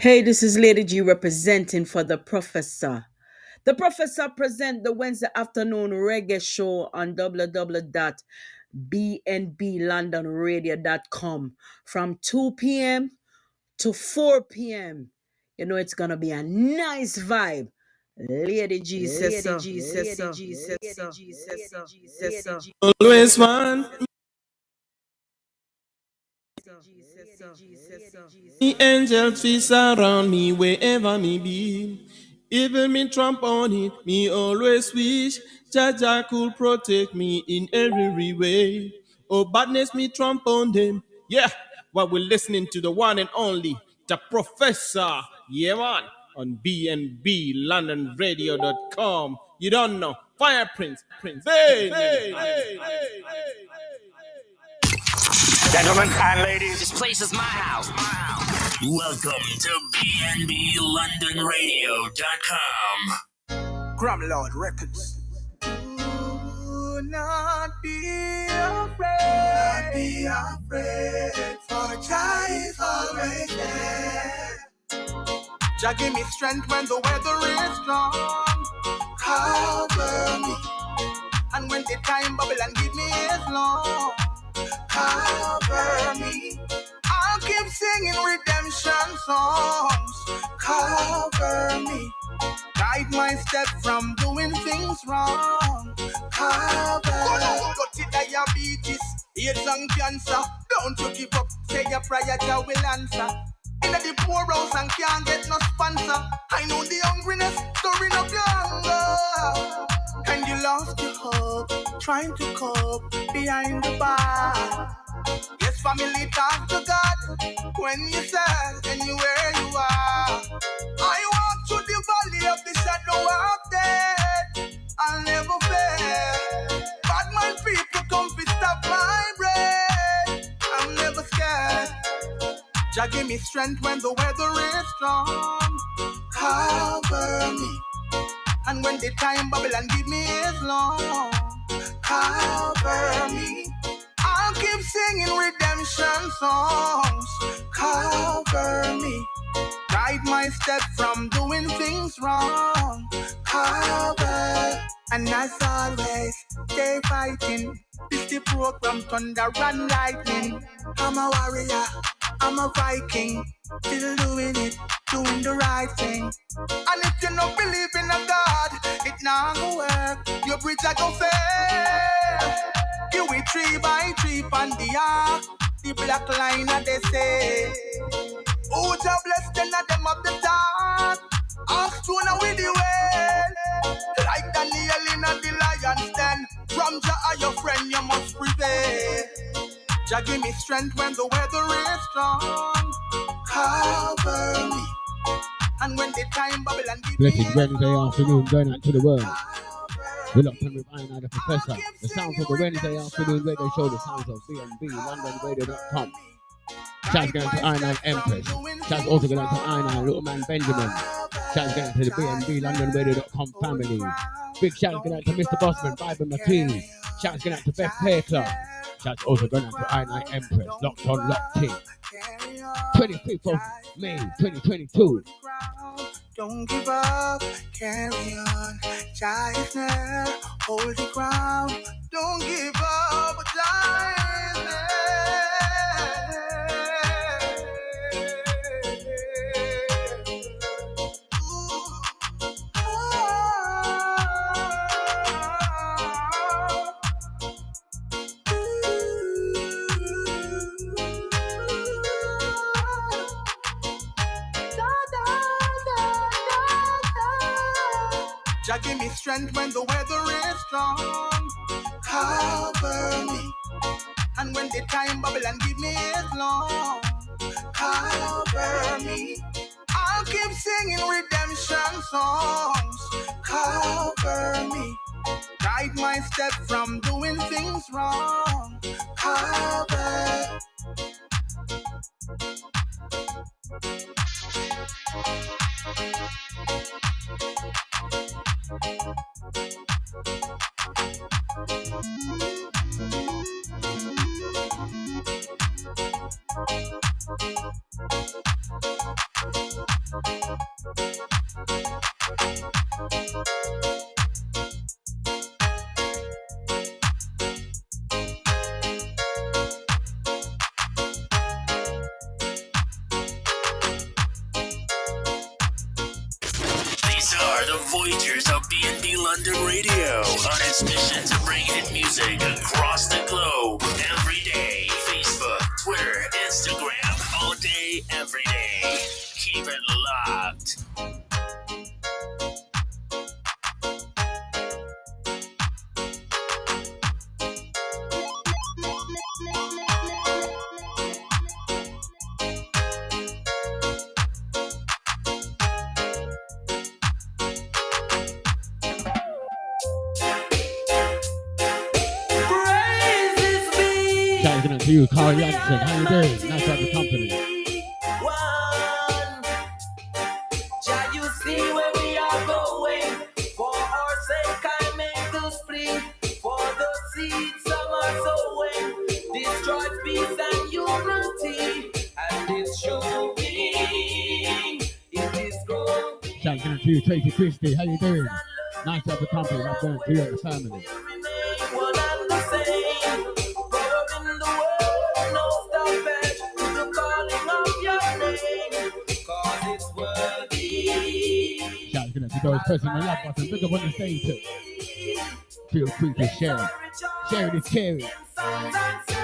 Hey, this is Lady G representing for the professor. The professor present the Wednesday afternoon reggae show on www.bnblondonradio.com from 2 p.m. to 4 p.m. You know it's gonna be a nice vibe. Lady G says so. Lady G says so. Lady G says. Always one. The angels feast surround me wherever me be. Even me trump on it, me always wish Jah Jah could protect me in every way. Oh, badness me trump on them. Yeah, while we're listening to the one and only, the professor. Yeah, man, on BNB LondonRadio.com. You don't know. Fire Prince, Prince. Hey, hey, hey, hey, hey. Gentlemen and ladies, This place is my house. My house. Welcome to BNBLondonRadio.com. Gramlord Records. Do not be afraid. Not be afraid, for the child is always there. Jah give me strength when the weather is strong. Cover me, And when the time bubble and give me is long. Cover me, I'll keep singing redemption songs. cover me, Guide my step from doing things wrong. cover. Me. Diabetes, AIDS and cancer. Don't you give up, say your prayer, Jah will answer. In the poor house and can't get no sponsor. I know the hungriness, stirring up your hunger. And you lost your hope, trying to cope behind the bar. Yes, family talk to God when you sad and you where you are. I walk through the valley of the shadow of death. I'll never fail. Bad man people come to stop my breath. I'm never scared. Jah give me strength when the weather is strong. Cover me, And when the time bubble and give me is long. cover me, I'll keep singing redemption songs. cover me, Guide my step from doing things wrong. cover. And as always, stay fighting. This the program thunder and lightning. I'm a warrior, I'm a Viking. Still doing it, doing the right thing. And if you don't believe in a God, it not gonna work. Your bridge I go fail. You we tree by tree on the ark. The black line a they say. จะ bless them of them of the dark? Ask to now with the well. Like Daniel in the lion's den. From Jah are your friend, you must prevail. Jah give me strength when the weather is strong. Cover me, And when the time bubble and give me Blessed Wednesday afternoon going out to the world. We're locked in with Iron Eye the Professor. The sounds of the Wednesday afternoon radio show, the sounds of BNB, LondonRadio.com. Shouts going to Iron Empress. Shouts also going to Iron Little Man Benjamin. Shouts going to the BNB, LondonRadio.com family. Big shouts going out to Mr. Bossman, Byron McLean. Shouts going out to Beth Club. Shouts also going out to Iron Empress, locked on, locked in. 25th of May 2022. Don't give up, carry on. Near, hold the ground. Don't give up, strength when the weather is strong. cover me, And when the time bubble and give me is long. cover me, I'll keep singing redemption songs. cover me, Guide my step from doing things wrong. cover. Thank share. Sharing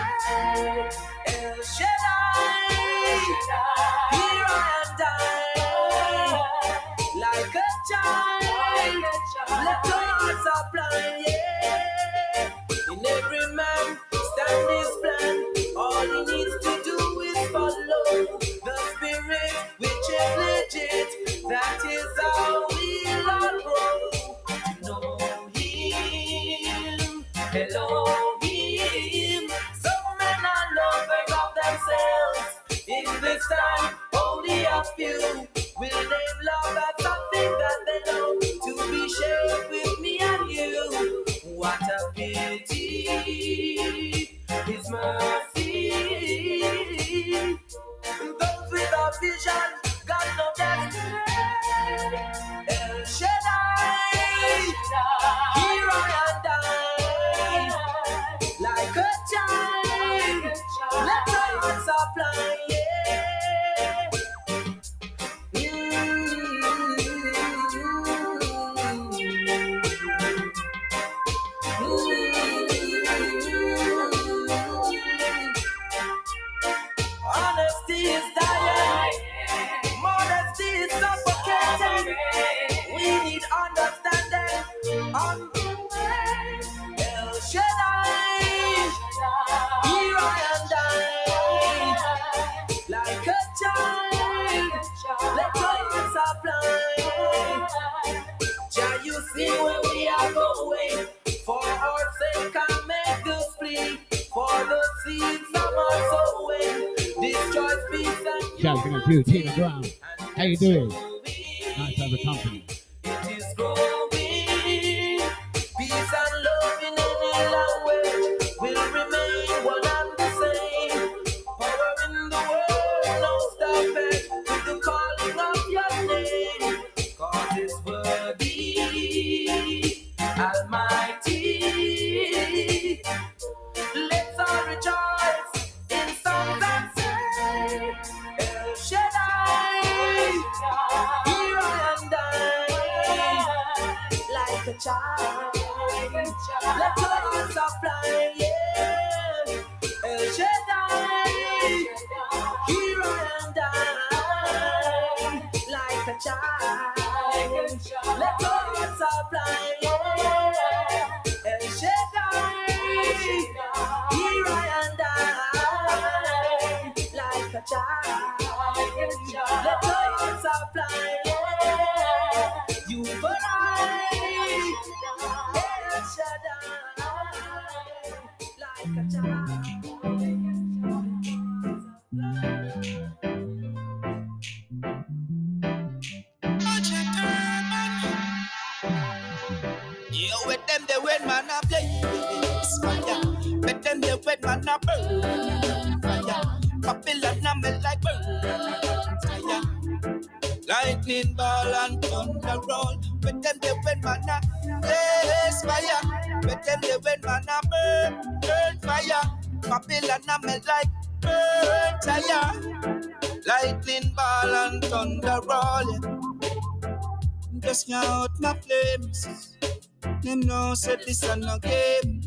said this a no game.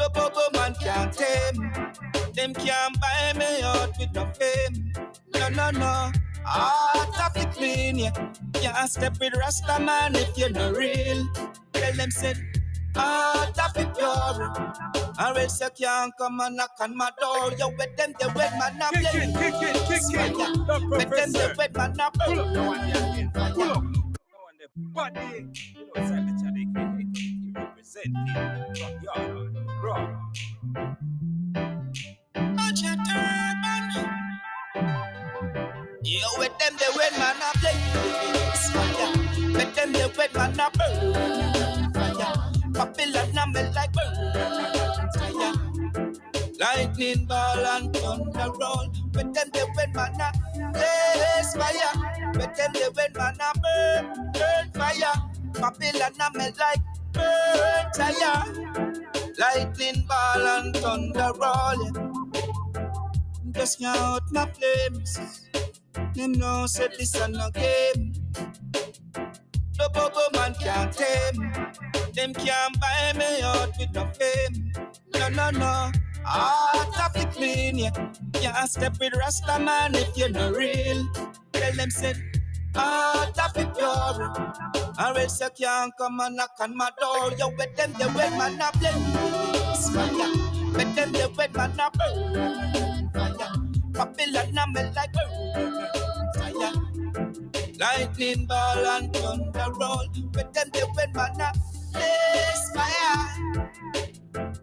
No bubble man can't tame. Them can't buy me out with no fame. No, no, no. Heart of it clean, yeah. Can't step with Rasta man if you're not real. Tell them said, heart of it pure. Or else you can't come and knock on my door. You with them, they wet man up. Kick it, kick it, kick it. The With them, they wet man up. Pull up the one here. Pull up. On the body. You know, it's like the Chad AKA he representing from yard. Raw. Touch your turban. You with them, they wet man up. Fire. With them, they wet man up. Fire. Babylon, I'm like burn. Fire. Lightning ball and thunder roll. With them, they wet man up. Blaze fire. With them, they wet man up. Burn, burn fire. Babylon, I'm like burn fire. Lightning ball and thunder roll. Just out my flames. Them know said this a no game. No bubble man can't tame. Them can't buy me out with no fame. No, no, no. Of it clean, yeah. Can't step with Rasta man if you're not real. Tell them said, heart of it pure. Or else you can't come and knock on my door. You with them, they wet man up, blaze fire. With them, they wet man up, burn fire. Babylon, I'm like burn fire. Lightning ball and thunder roll. With them, they wet man up, blaze fire.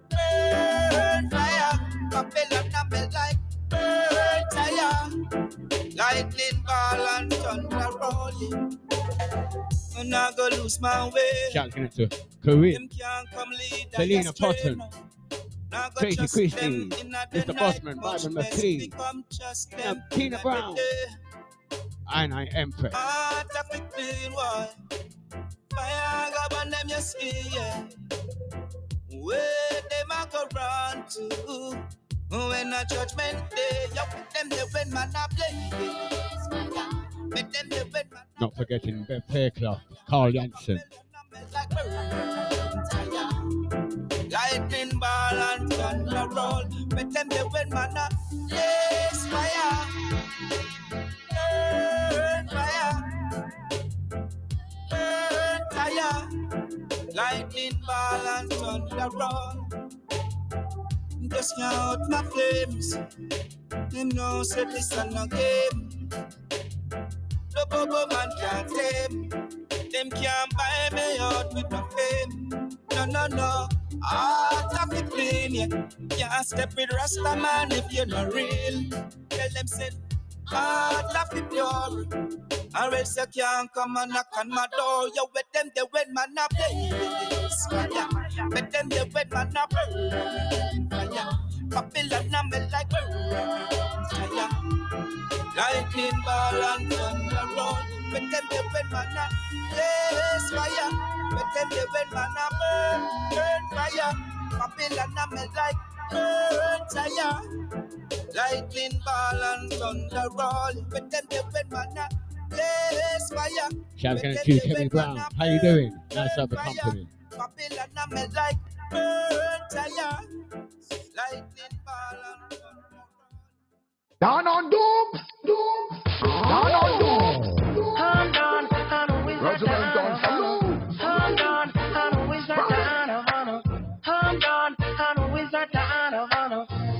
Burn fire. Babylon, I'm like burn fire. Lightning ball and thunder rolling. I'm not gonna lose my way. To Korea. Them can't come lead Selena Potton. Tracy Christie, them in a Mr. Bossman, Byron McLean, and Tina Brown. day. I Nine Empress. Heart of a clean wall. Fire burn them you see, yeah. Where them go run to? When a judgment day, you put them there when man a play. Make them there when man Not forgetting Beth Fairclough, Carl Jansen. like burn tire. Lightning ball and thunder roll. Make them there when man a blaze fire. Burn fire. Burn fire. Lightning ball and thunder roll. Just out my flames. Them know say this a no game. No bubble man can't tame. Them can't buy me out with no fame. No, no, no. Heart of it clean, yeah. Can't step with Rasta man if you're not real. Tell them heart of it pure. Or else you can't come and knock on my door. You with them, they when man blaze fire. With them, they when man a burn fire. Babylon, I'm like fire. Lightning ball and thunder roll. With them, they when man a blaze fire. With them, they when man a burn, burn fire. Babylon, I'm like burn fire. Lightning ball and thunder roll. With them, they when man a blaze fire. Shouts to Kevin Brown. How you doing? Nice to have a company. Babylon, I'm like burn fire. Lightning ball and thunder Down on doom, doom, down on doom. Hold on, I know it's a Regiment down on of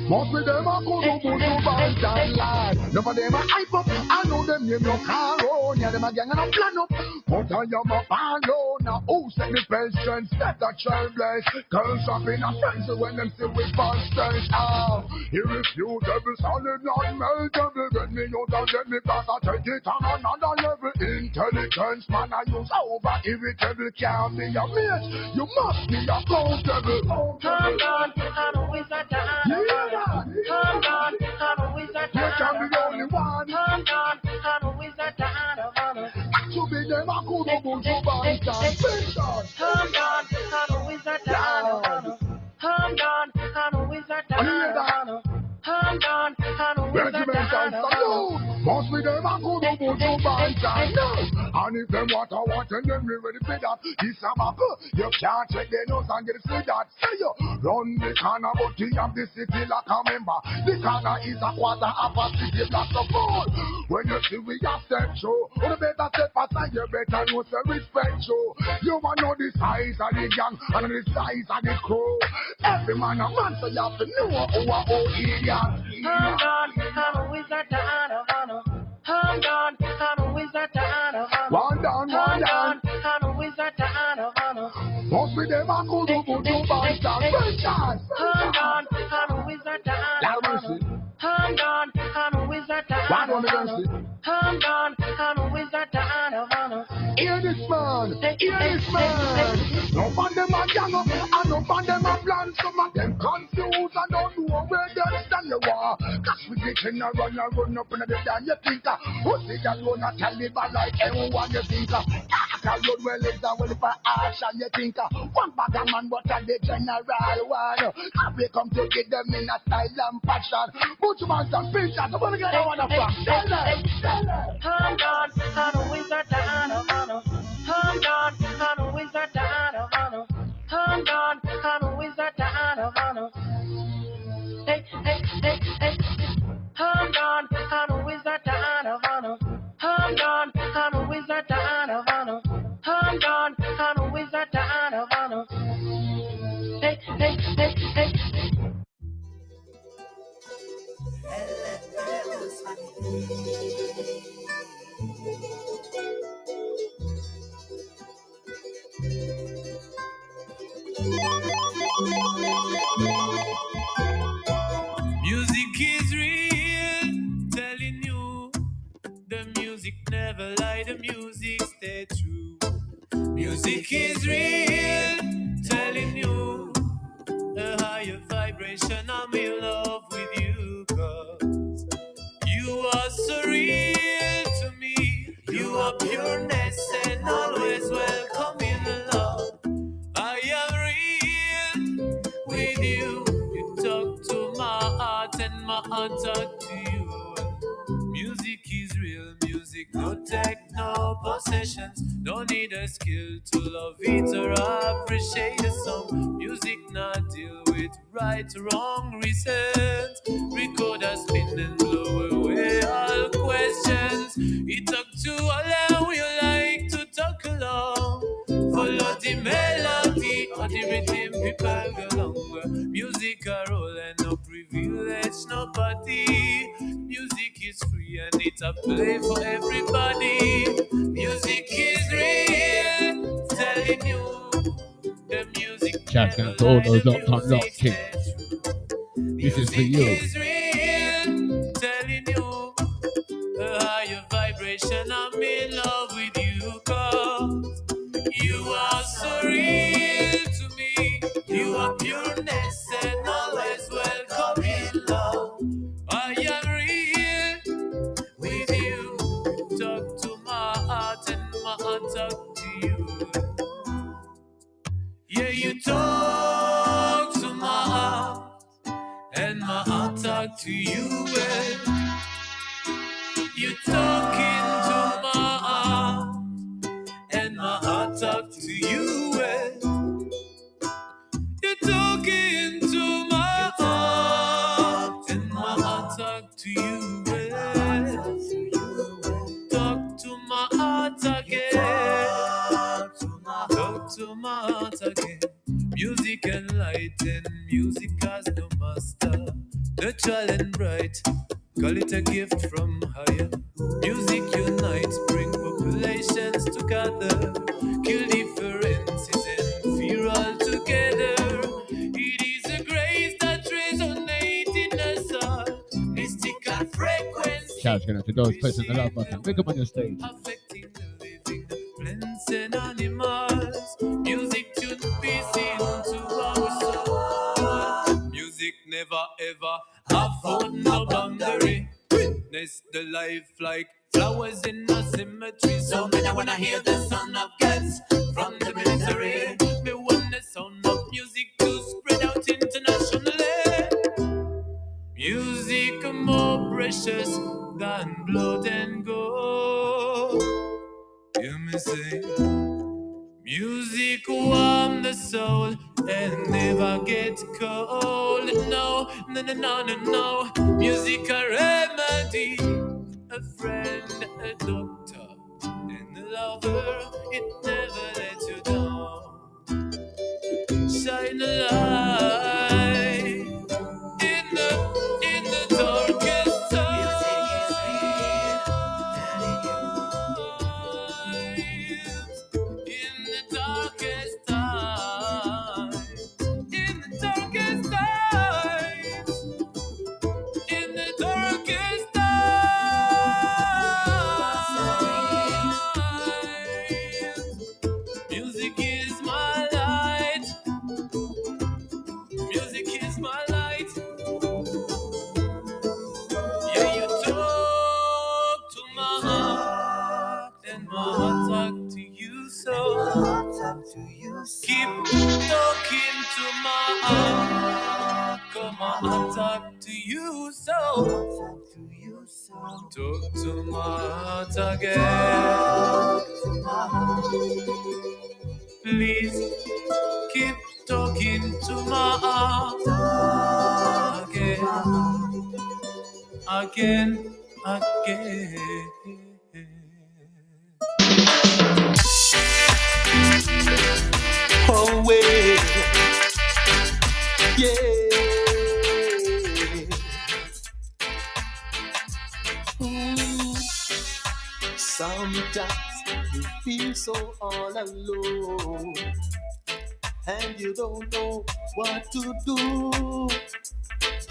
Most of them are put you bad down life. None of them are hype up. I know them name no caro. Yeah, them a gang and a plan up. But I am a follow. Now who set me patience? That a childless. Girls up in a frenzy when them see with busters. Ah, irrefutable, solid, non-meltable. Get me out and get me cause I take it on another level. Intelligence, man, I use over irritable. Can't be a mate. You must be accountable. Hold on, I know it's a of on, I know it's a You down can be the only one. Hold on, I it's a down of honor. To be them good old to bastard. Station. Hold on, And if them want a want and them we ready for that. This a back. You can't check the nose and get see that. Say you run the corner, but you have the city like a member. The corner is a quarter of a city block of four. When you see we have step show, you better step aside. You better know say respect show. You want know the size of the gang and the size of the crew. Every man a man, so you have to know who a who idiot. Hold on, I'm a wizard out of honor. Hold on, I'm a wizard out of honor. One down, one Hold down. on, I'm a wizard out of honor. Must be them a good good to bantan. Bantan. Hold on, I'm a wizard out Lord of mercy. honor. Hold on, I'm a wizard One out on of honor. Hold on, No man them a gang up, and no man them a plan. Some of them confused and don't know where they stand. You are, cause we getting a run and run up in the down. You think, uh, who see that one a Taliban like everyone you think? uh, Dark a well is a well for ash and you think, uh, one bag of man but a the general one. And we come to get them in a style and passion. Put your hands on pictures, so wanna get that one from. Tell them, tell them. Hold on, I'm a wizard of honor. Hold on, I'm a wizard out of honor. Hold on, I'm a wizard out of honor. Hey, hey, hey, hey. Hold on, I'm a wizard out of honor. Hold on, I'm a wizard out of honor. Hold on, I'm a wizard out of honor. Hey, hey, hey, hey. Music is real, telling you the music never lie, the music stay true. Music is real, telling you a higher vibration. I'm in love with you, cause you are so real to me. You are pureness and always welcome my heart talk to you. Music is real music, no tech, no possessions. Don't need a skill to love it or appreciate a song. Music not deal with right, wrong reasons. Recorder spin and blow away all questions. It talk to allow you like to talk along. Follow the melody or the rhythm, people go along. Music a roll and no privilege, nobody. Music is free and it's a play for everybody. Music is real, telling you the music. To all those locked on locked in. This is for you. Up on Sometimes you feel so all alone and you don't know what to do.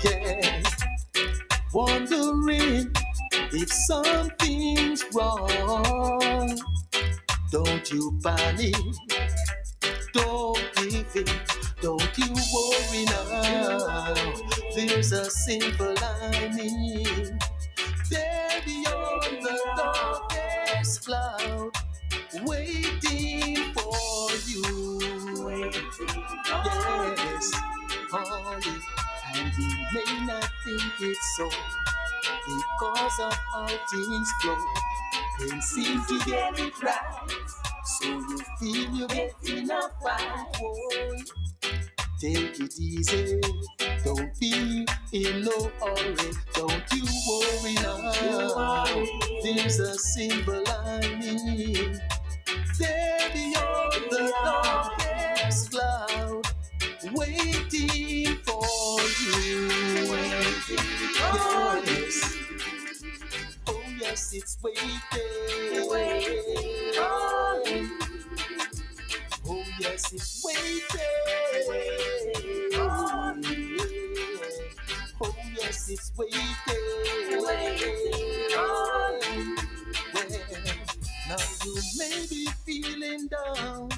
Yeah. Wondering if something's wrong. Don't you panic. Don't give in, don't you worry now. There's a simple lining there beyond the darkest cloud, waiting for you. Yes, oh and you may not think it's so because of how things flow. Can't seem to get it right. So you feel you're getting a fight. Take it easy, don't be in no hurry, don't you worry now. There's a silver lining there beyond the darkest cloud, waiting for you. Yes. Oh yes, it's waiting. Oh yes, it's waiting. Oh yes, it's waiting. Well, now you may be feeling down.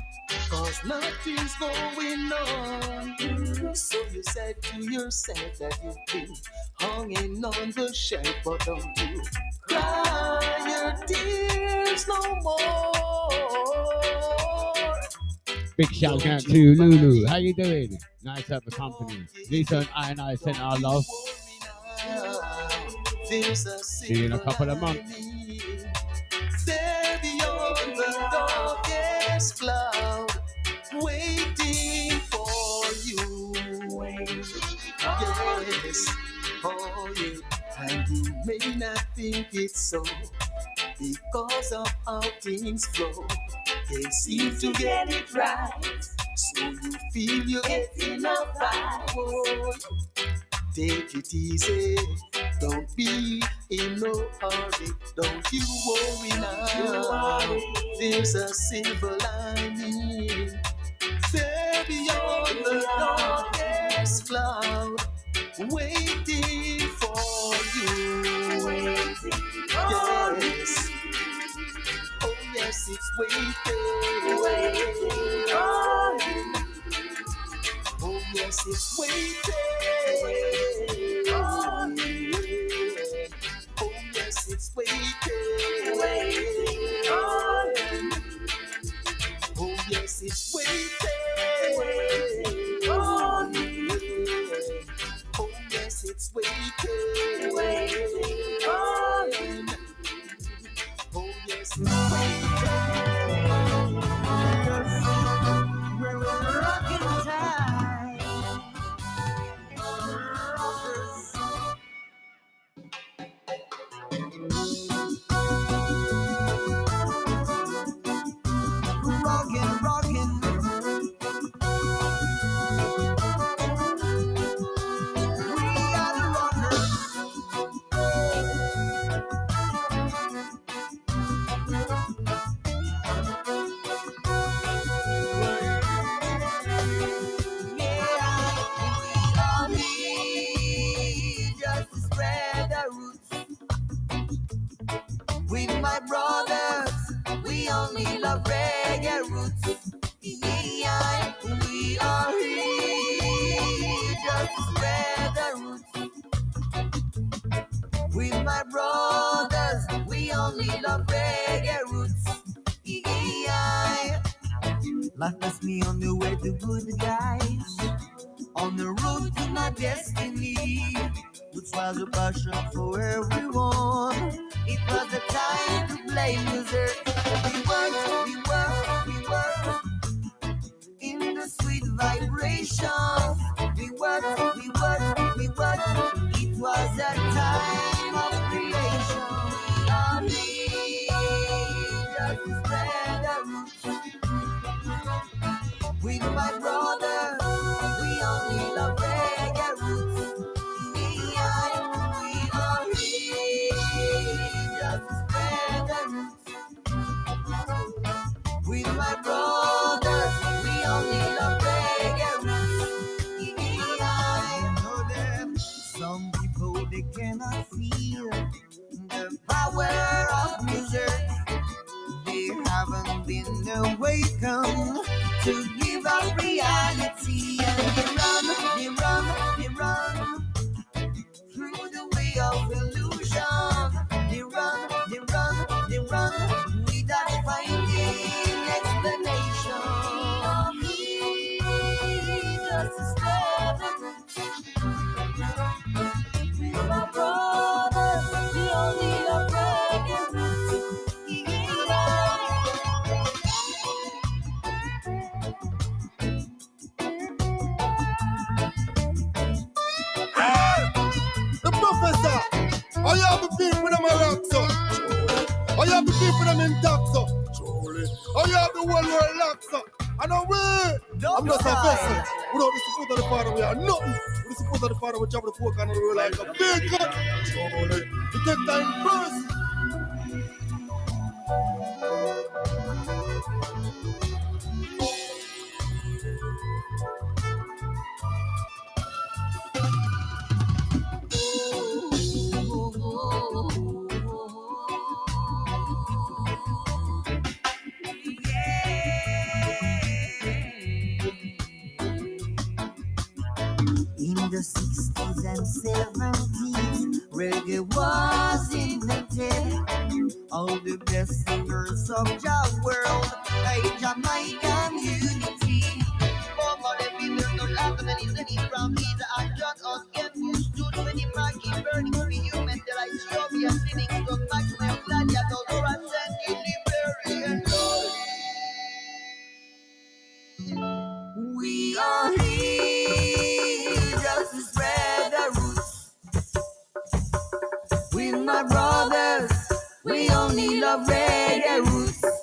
Cause nothing's going on. So you said to yourself that you've been hanging on the shelf, but don't you cry your tears no more. Big shout out to Lulu. How you doing? Nice to have a company. Lisa and I and I send our love. See you in a couple of months. There beyond the darkest cloud, waiting for you. Yes, oh yeah, and you may not think it's so because of how things flow. Can't seem to get it right, so you feel you're getting a fight. Take it easy, don't be in no hurry, don't you worry now. There's a silver lining there beyond the darkest cloud, waiting for you. Yes, oh yes, it's waiting. Oh yes, it's waiting. waiting, waiting on you. Oh yes, it's waiting, waiting on you. Oh yes, it's waiting, waiting on you. Oh yes, it's waiting. We love reggae roots.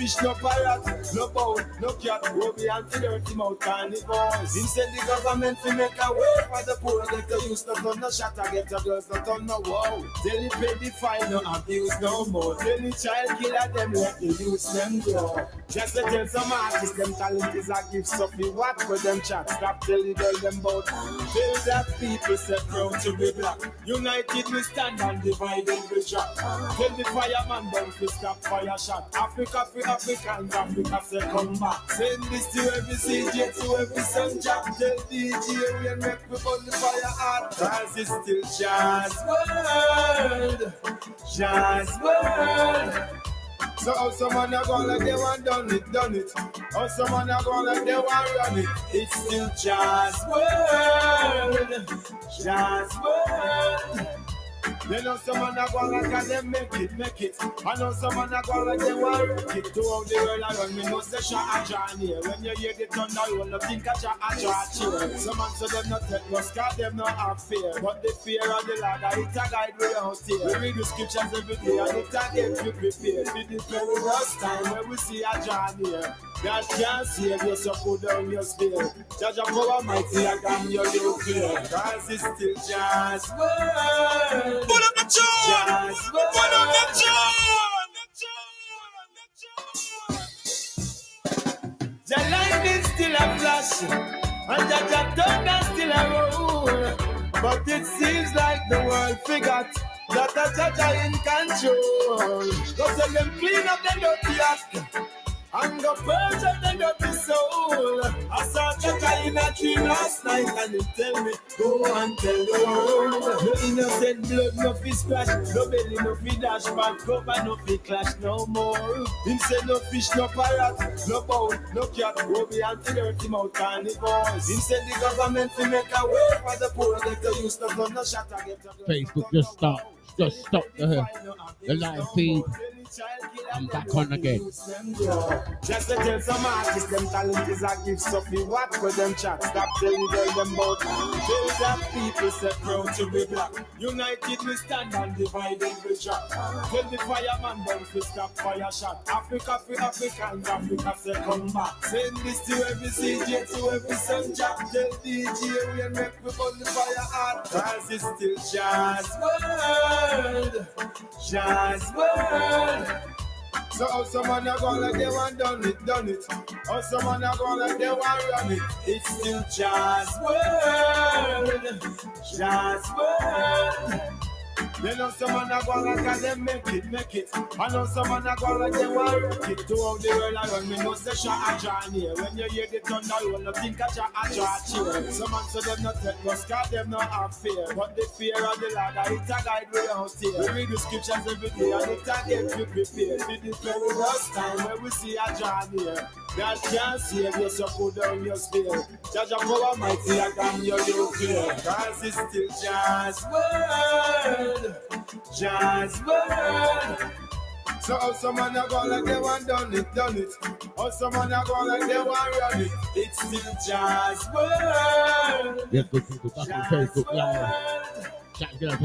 Fish, no bow, go be anti-dirty mouth carnivores. Him say the government fi make a way for the poor, get the use no turn no shot, I get the girls no turn no wow. Tell the pay the fine, no abuse no more. Tell the child killer them, let the use them go. Just to tell some artists, them talent is a gift, so fi what for them chat, stop telling girl them about. Tell that people say proud to be black. United we stand and divided we drop. Tell the fireman don't stop fire shot. Africa for Africans, Africa say come back. Send this to every CJ, to every sun job. Tell DJ we and make we burn the fire hot. Cause it's still jazz world, jazz world. So how some man a go like they want done it, done it. How some man a go like they want run it. It's still jazz world, jazz world. They know some man a go like a them make it, make it. I know some man a go like they want wreck it. To all the world around me, no shot a here. When you hear the thunder, you will not think a shot a draw cheer. Some man say them not take no scar, them not have fear. But the fear of the Lord, it a guide we out here. We read the scriptures every day, and it a get you prepared. For the perilous time when we see a here. God can't save you, so put down your spear. Judge of power mighty, I damn your little fear. Cause it's still jazz world. Put up the tune! Put up the The lightning still a flash, and the thunder still a roll. But it seems like the world forgot that a judge are in control. Tell them clean up them dirty act. And go purge out them dirty soul. I saw Jah Jah in a dream last night and he tell me, go and tell the world. No innocent blood, no fi splash, no belly, no fi dash, back cover, no fi clash no more. Him say no fish, no parrot, no bow, no cat, go be anti-dirty mouth carnivores. Him say the government fi make a way for the poor, get the use of gun, no shot, I get the Facebook just stop, just stop the, the live feed. I'm back on again. Just to tell some artists, them talent is a gift, so fi what for them chat. Stop telling them about. Tell that people say proud to be black. United we stand and divided we drop. Tell the fireman don't fi stop fire shot. Africa for Africans, Africa say come back. Send this to every CJ, to every sun job. Tell DJ we and make we burn the fire hot. Cause it's still jazz world, jazz world. So how some man a go like they want done it, done it. Oh, how some man a go like they want run it. It's still jazz world, jazz world. They know some man a go like them make it, make it. I know some man a go like they want wreck it. To all the world around me, no say shot a here. When you hear the thunder, will not think a shot a draw. Some man say them not take no scar, them not have fear. But the fear of the Lord, I it a guide we out here. We read the scriptures every day, and it a get you prepared. For the perilous time when we see a here. God can't save you, so put down your spear. Judge of power mighty, I damn your little fear. Cause it's still jazz world, jazz world. So how some man a go like they want done it, done it. How some man a go like they want run it. It's still jazz world. Yes, good people back Facebook Live. Shout out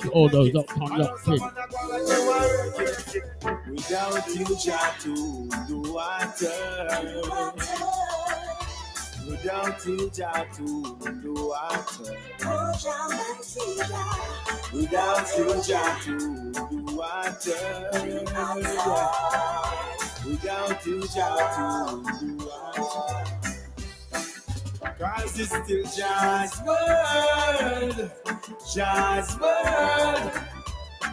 to all those uptown locked in. Without you, Jah to the water. Without you, Jah to the water. Without you, Jah to the water. Without you, Jah to the water. Cause it's still jazz world, jazz world.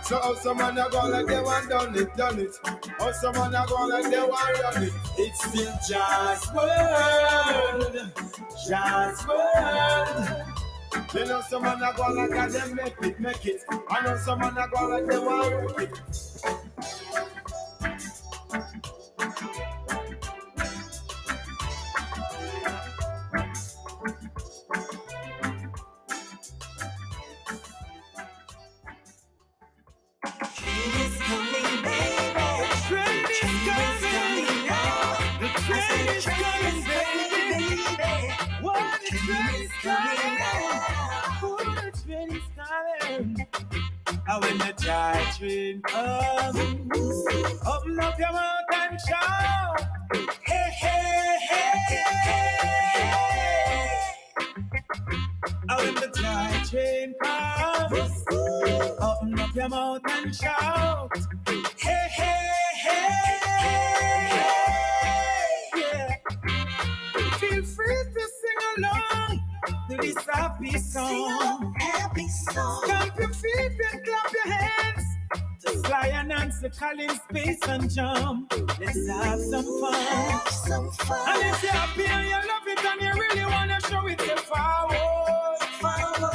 So how some man a go like they want done it, done it. How some man a go like they want run it. It's still jazz world, jazz world. You know some man a go like a them make it, make it. I know some man a go like they want it. And when the judgment comes, um, open up your mouth and shout. Hey, hey, hey, hey. And when the judgment comes, um, open up your mouth and shout. Nancy calling space and jump. Let's have some fun. Have some fun. And if you're happy and you love it and you really wanna show it, you forward. Forward.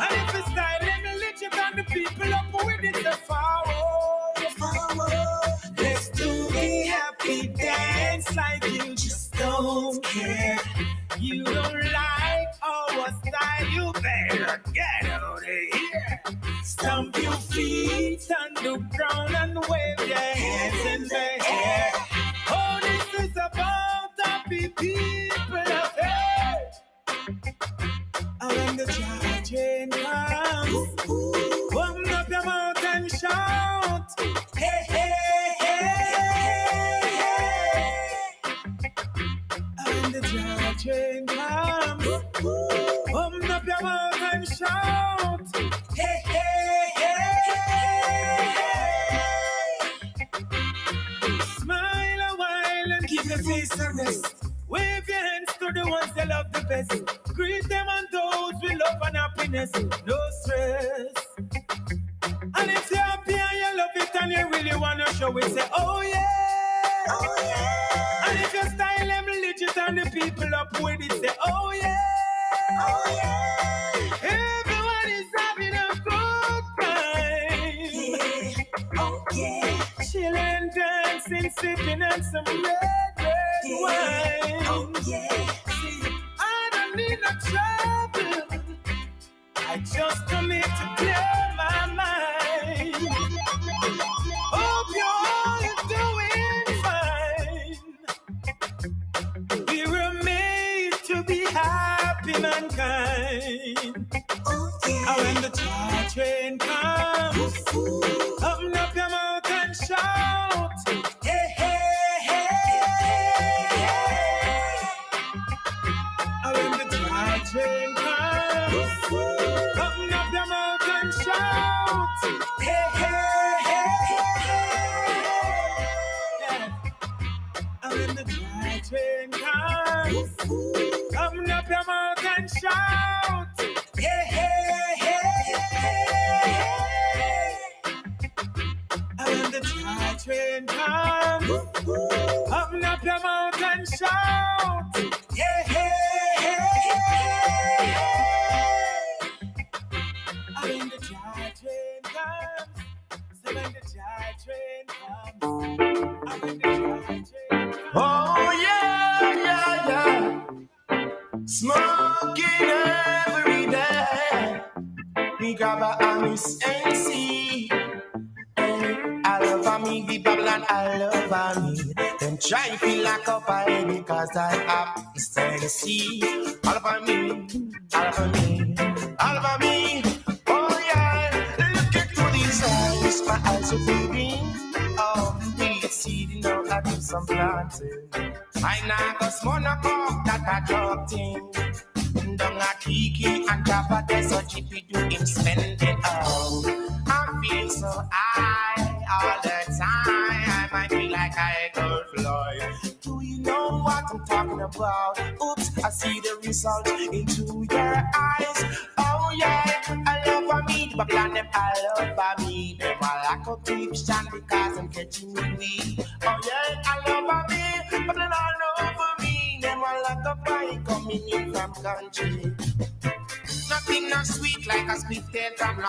And if it's style and legit and the people up with it, you forward. Forward. Let's do the happy dance like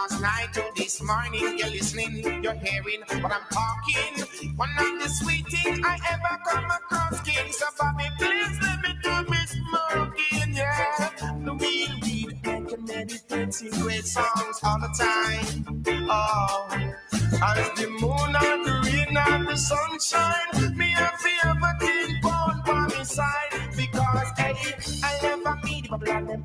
last night to this morning. You're listening, you're hearing what I'm talking. One of the sweet things I ever come across, King. So, Bobby, please let me do me smoking, yeah. The real weed, I can meditate sing great songs all the time. Oh, as the moon and the rain and the sunshine, me and the other king born by my side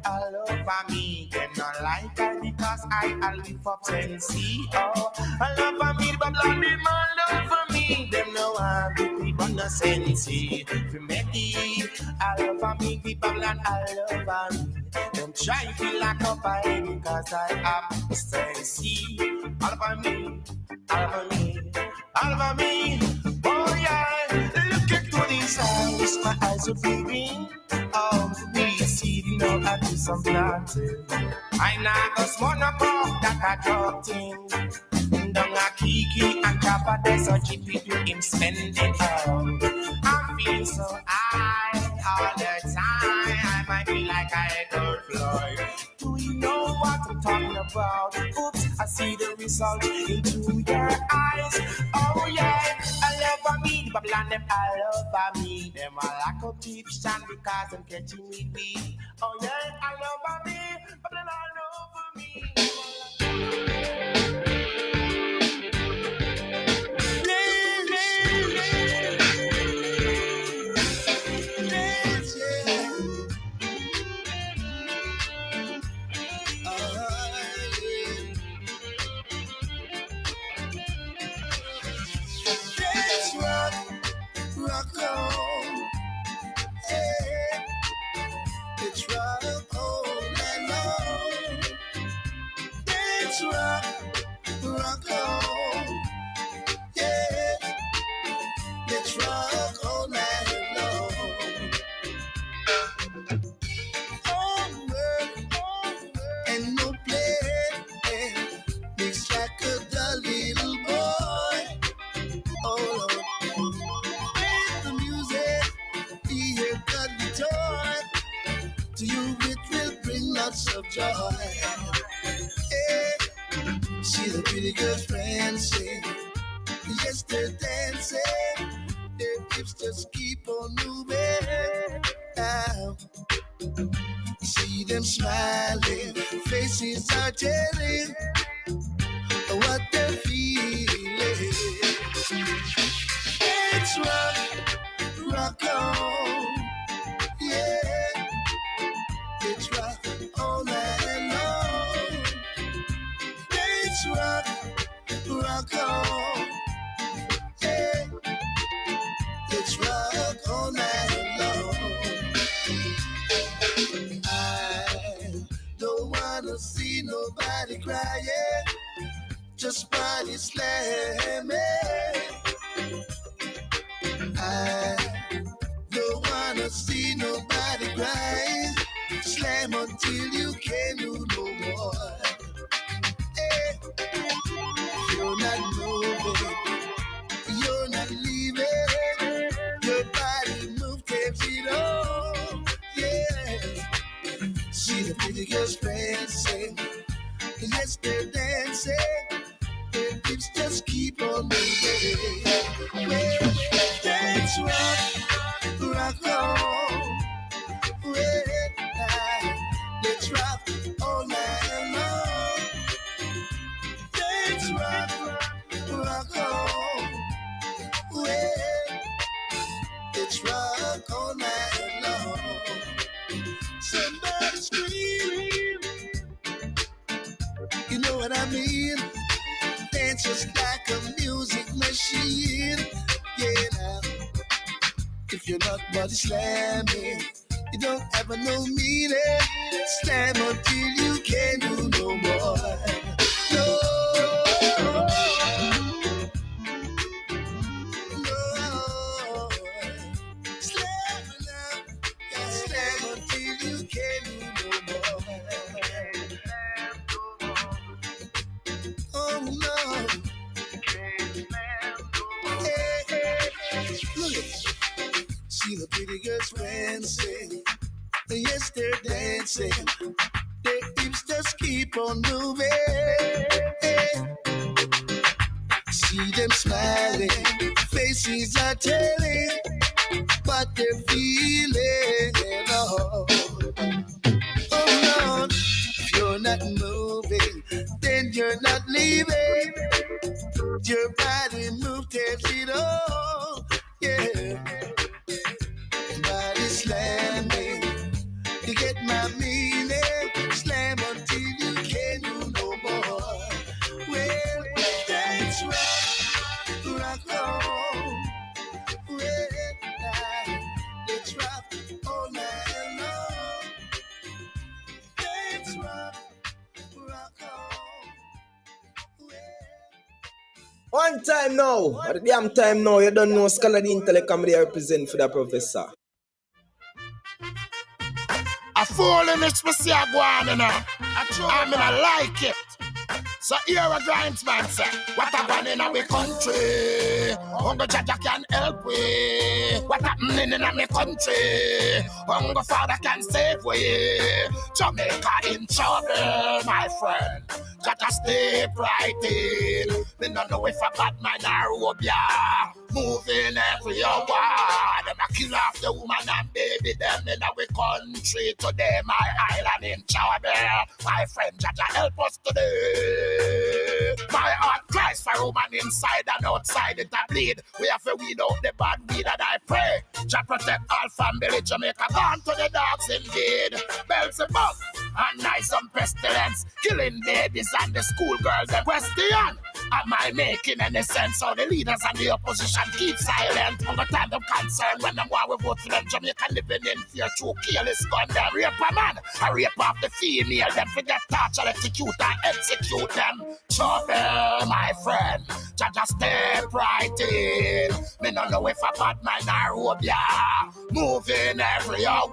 all over me. Them not like I because I all live up sensi. Oh, all over me, but Babylon them all over me. Them no have the people no sensi. For me, all over me, the Babylon all over me. Them try to like up I because I have sensi. All over me, all over me, all over me. Oh yeah, look into these eyes, my eyes are bleeding. Oh, you I do some planting. I not go smoke no coke that a drug thing. Down a kiki and top of the so GP do him spending all. I'm feeling so high all the time. I might be like I girl Floyd. Talking about? Oops, I see the result into your eyes. Oh yeah, I love me, the Babylon them all over me. Them all like up Egyptian because I'm catching me. Oh yeah, I love me, Babylon all over me. Yes, they're dancing. Their hips just keep on moving. Now, see them smiling. Faces are telling what they're feeling. It's rock, rock on. Just body slamming. I don't wanna see nobody cry. Slam until you can't do no more. Hey, you're not moving, you're not leaving. Your body move takes it all. Yeah, see the pretty girls dancing. Yes, they're dancing. Hips just keep on moving. Yeah, dance rock, rock on. Body slamming, you don't have no meaning. Slam until you can't do no more. Damn time now, you don't know Scholar the Intellect come there represent for the professor. A fool in this see go on, you know. I mean, I like it. So here a grinds man say, what happened in our country? Hunger Jah Jah can help we. What happening in our country? Hunger Father can save we. Jamaica in trouble, my friend. Jah Jah stay bright in. Me no know if a bad man or robe. Moving every hour. Them a kill off the woman and baby them in our country. Today my island in trouble. My friend Jah Jah help us today. My heart cries for woman inside and outside it a bleed. We have to weed out the bad weed and I pray. Jah protect all family Jamaica. Gone to the dogs indeed. Beelzebub and nice some pestilence. Killing babies and the schoolgirls. The question. Am I making any sense? How the leaders and the opposition keep silent? On the time them concerned when them want to vote for them Jamaica living in fear through careless gun. Them rape a man, I rape off the female. Them forget torture, execute and execute. Trouble, my friend. Jah Jah step right in. Me no know if I bad man or ya. Moving every hour.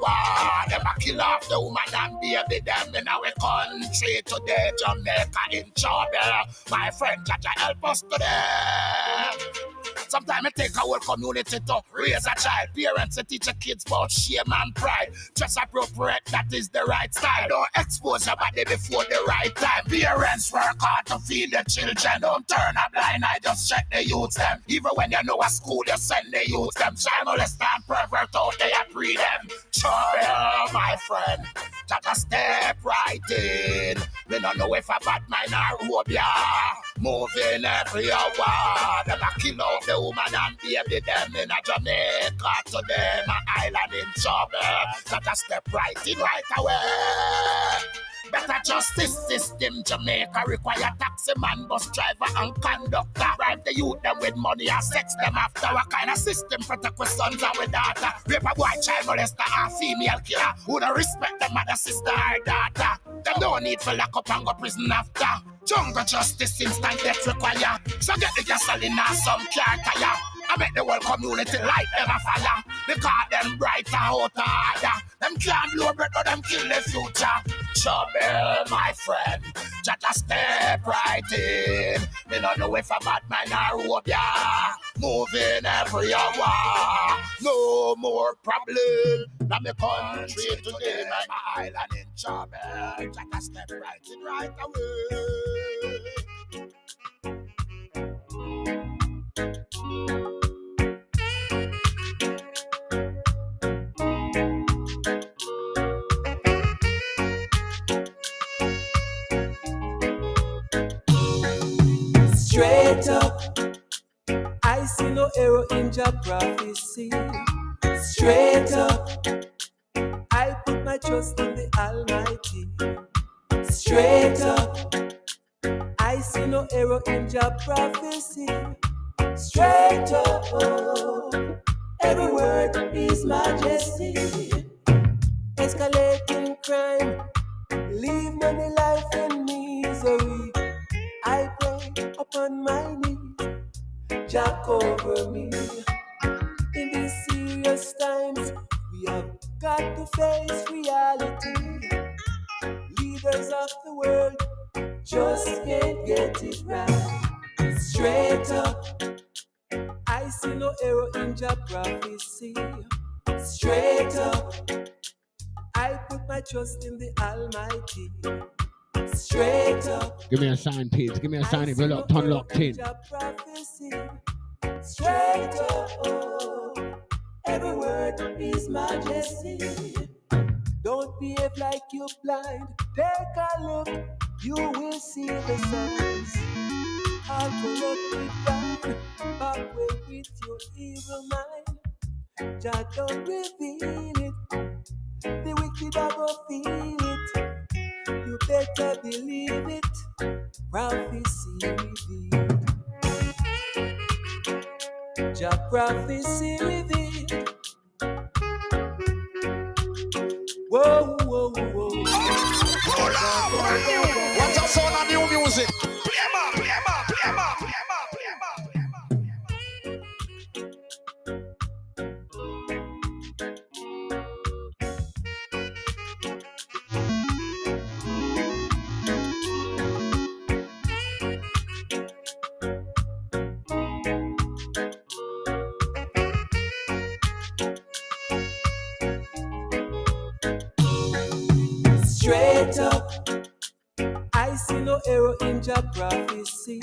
Them a kill off the woman and baby them in our country today. Jamaica in trouble. My friend, Jah Jah help us today. Sometimes it take a whole community to raise a child. Parents to teach your kids about shame and pride. Just appropriate, that is the right style. Don't expose your body before the right time. Parents work hard to feed the children. Don't turn a blind eye, just check the youths them. Even when you know a school, you send the youths them. Child molester and pervert out there, free them. Trouble, my friend. Just step right in. Me no know if a bad man or ya. Moving every hour. Them a kill out the woman and baby them in a Jamaica today. My island in trouble. Just step right in right away. Better justice system Jamaica require taxi man, bus driver and conductor. Bribe the youth them with money and sex them after. What kind of system protect with sons and with daughter? Rape a boy, child molester or female killer. Who don't respect them mother, sister or daughter? Them don't need for lock up and go prison after. Jungle justice instant death require. So get the gasoline and some car tire. I make the whole community light them a fire. Because them bright and out of order. Them can't blow bread, but them kill the future. Trouble, my friend. Just a step right in. Me no know if a bad man or robe ya. Moving every hour. No more problem. Now me country today, my island in trouble. Just a step right in right away. Straight up, I see no error in your prophecy. Straight up, I put my trust in the Almighty. Straight up, I see no error in your prophecy. Straight up, every word is majesty. Escalating crime, leave many life in misery. Upon my knees, Jack over me. In these serious times, we have got to face reality. Leaders of the world just can't get it right. Straight up, I see no error in your prophecy. Straight up, I put my trust in the Almighty. Straight up. Give me a sign, Pete. Give me a sign if you're locked on, locked in. Straight up, every word is majesty. Don't behave like you're blind. Take a look, you will see the signs. How corrupted pride, backward with your evil mind. Jah don't reveal it. The wicked are gonna feel it. Better believe it. Prophecy revealed. Jah prophecy revealed. Whoa, whoa, whoa. What's up, sound of new music? light up. I see no error in your prophecy.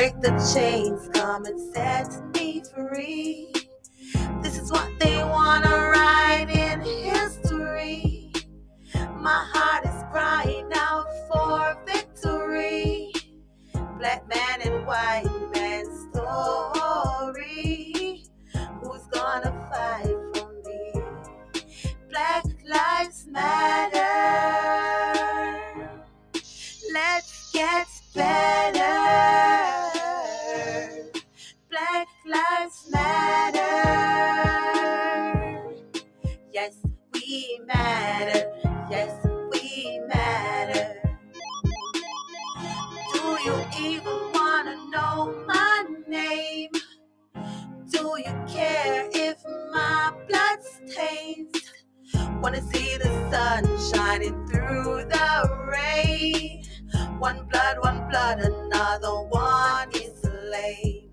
break the chains, come and set me free. This is what they want to write in history. My heart is crying. care if my blood stains. Wanna see the sun shining through the rain. One blood, one blood, another one is slain.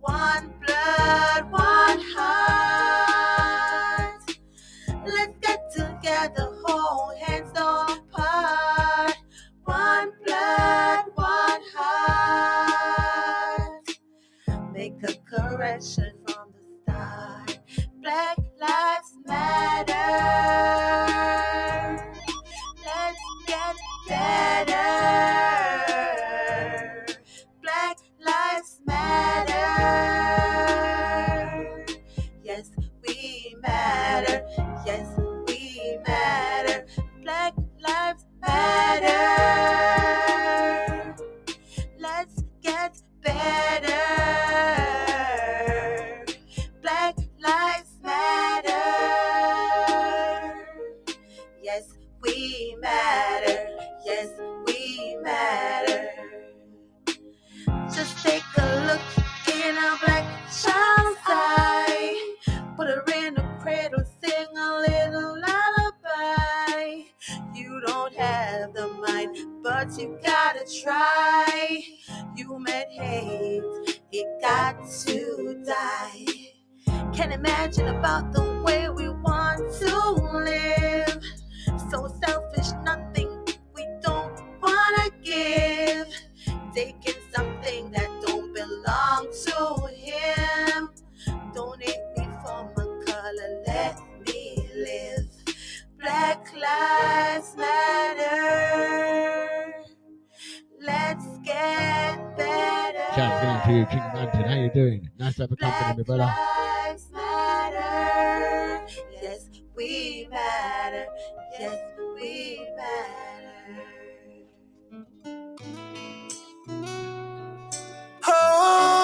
One blood, one heart. Let's get together, hold hands, no apart. One blood, one heart. Make a correction lives matter. But you gotta try. Human hate, it got to die. Can't imagine about the way we want to live. So selfish, nothing we don't wanna give. Taking something that don't belong to him. Don't hate me for my color, let me live. Black lives matter. Let's get better. Shouts going to you, King Mountain. How you doing? Nice to have a company, my brother. lives matter. Yes, we matter. Yes, we matter. Oh,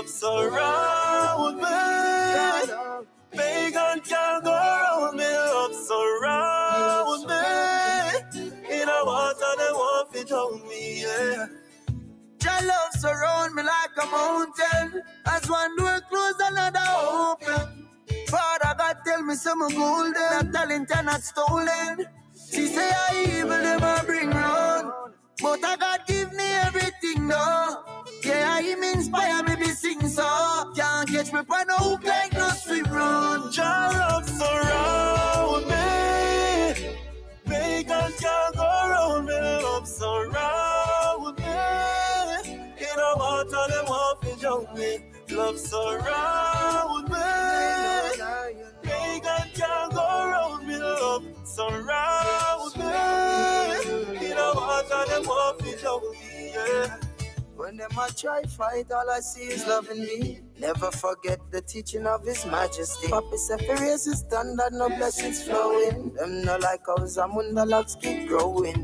Love surround me. Pagan can't go round me. Love surround me. In a water, they want to drown me. Yeah. Your love surround me like a mountain. As one door close, another open. Father God tell me some golden, that talent are not stolen. She say I evil them a bring round, but I God give me everything no. Yeah, him inspire me be sing so. Can't catch me for no hook like no swim run. Your love surround me. Pagan can't go round me. Love surround me. In a water, them want to drown me. Love surround me. Pagan can't go round me. Love surround me. In a water, them want to drown me. Yeah. When them a try fight, all I see is love in me. Never forget the teaching of His Majesty. Papa said, "For raise his standard, no blessings flowing." Them no like how Zamunda locks keep growing.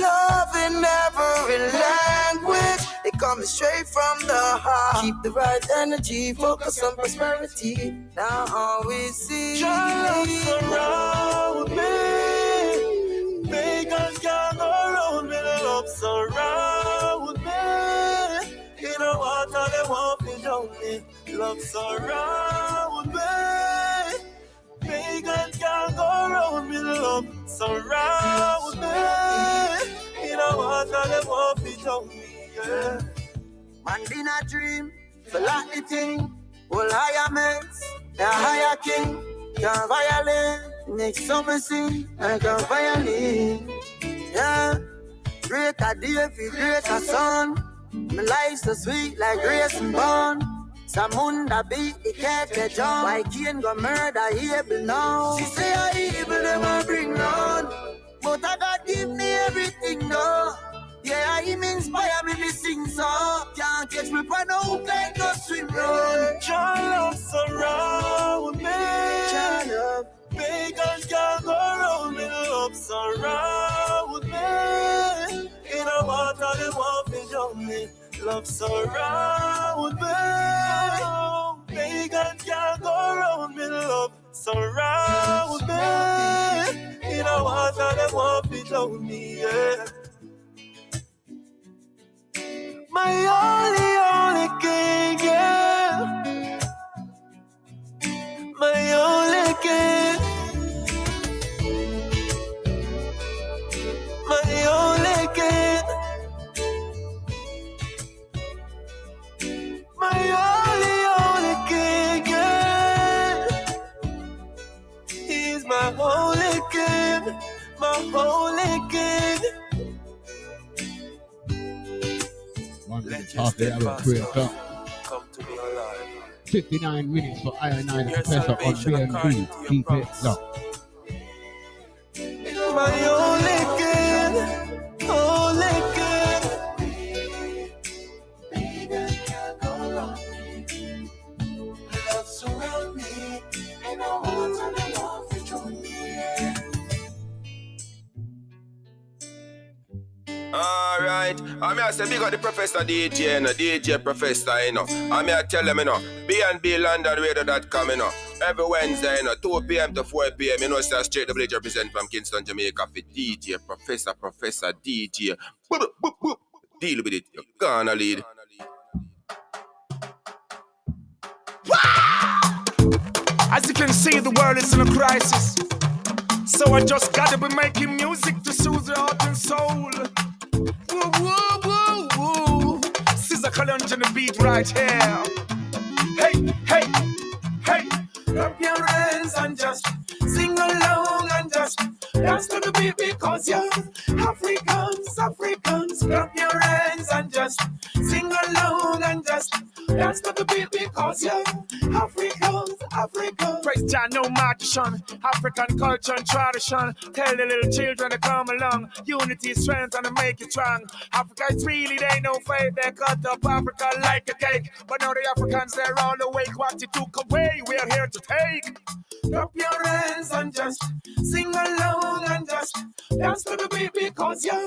Love in every language, it comes straight from the heart. Keep the right energy, focus on prosperity. Now all we see. Your love surround me. Pagans can't go around me. Love surround drown me. Love surround me. Pagans can't go around me. Love surround me. In a water, they want to drown me. Yeah. Man, in a dream, feel like the thing. Well, higher mates, the higher king. Can't violate, make summer sing like a violin. Yeah, greater David, greater son. My life so sweet like grace and bond. Samunda beat the cat that John. Why Cain go murder Abel now? She say I evil them a bring round. But I God give me everything though. Yeah, I him inspire me to sing so. Can't catch me for no hook like no swim run. Your love surround me. Your love. Pagans can't go around me. Love surround me. In a water, they want to drown me. Love surround me. Pagans can't go around me. Love surround me. In a water, they want to drown me. Yeah. My only, only king, yeah. My only king. holy good. Come to alive. 59 minutes for i9 and Professor on BNB. Keep it locked. My only good. Oh. Alright, I mean I say big up the professor DJ, you know, DJ professor, you know. I mean I tell them, you know, BNB London Radio.com, you know. Every Wednesday, you know, 2 p.m. to 4 p.m. You know, say straight the village represent from Kingston, Jamaica for DJ, professor, professor, DJ. Boop, boop, boop. Deal with it. You're gonna lead. As you can see, the world is in a crisis. So I just gotta be making music to soothe the heart and soul. Collunge on the beat right here. Hey, hey, hey. Clap your hands and just sing along and just dance to the beat because you're Africans, Africans. Clap your hands and just sing along and just dance to the beat because you're Jah, no magician. African culture and tradition. Tell the little children to come along. Unity, strength, and to make it strong. Africa is really, they no faith. They cut up Africa like a cake. But now the Africans, they're all awake. What you took away, we are here to take. Clap your hands and just sing along and just dance to the beat because you're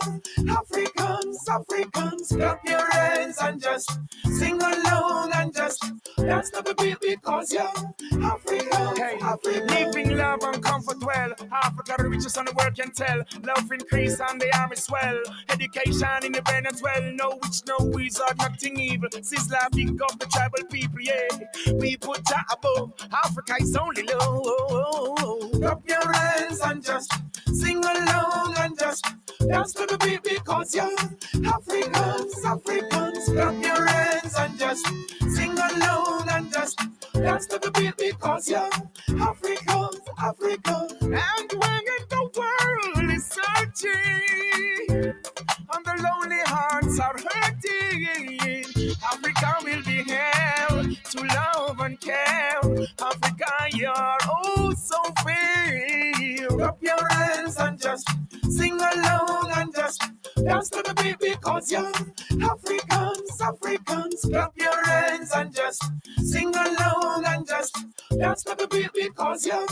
Africans, Africans. Clap your hands and just sing along and just dance to the beat because you're Africans, Africans. Living love and comfort well. Africa the richest on the world can tell. Love increase and the army swell. Education independence well. No witch, no wizard, nothing evil. Sizzla, pick up the tribal people, yeah. We put Jah above. Africa is only low. Clap your hands and just sing along and just dance to the beat because you're Africans, Africans. Clap your hands and just sing along and just dance to the beat because you're Africans, Africans. And when the world is searching and the lonely hearts are hurting, Africa will be held to love and care. Africa, you're oh so fair. Clap your hands and just sing along and just dance to the beat because you're Africans, Africans. Clap your hands and just sing along and just dance to the beat because you're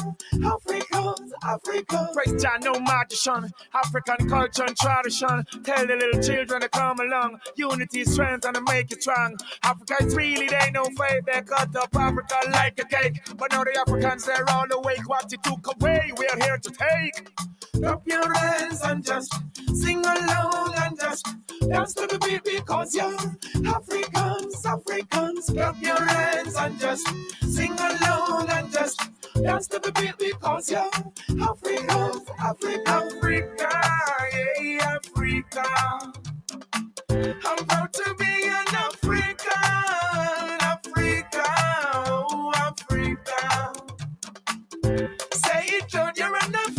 Africans, Africans. Praise Jah, no magician. African culture and tradition. Tell the little children to come along. Unity, strength, and to make it strong. Africa is really, they no faith. They cut up Africa like a cake. But now the Africans, they're all awake. What you took away, we are here to take. Clap your hands and just sing along and just dance to the beat because you're Africans, Africans. Clap your hands and just sing along and just dance to the beat because you're Africans, Africa, Africa, yeah, Africa. I'm proud to be an African, Africa, oh, Africa. Say it, Lord, you're an African.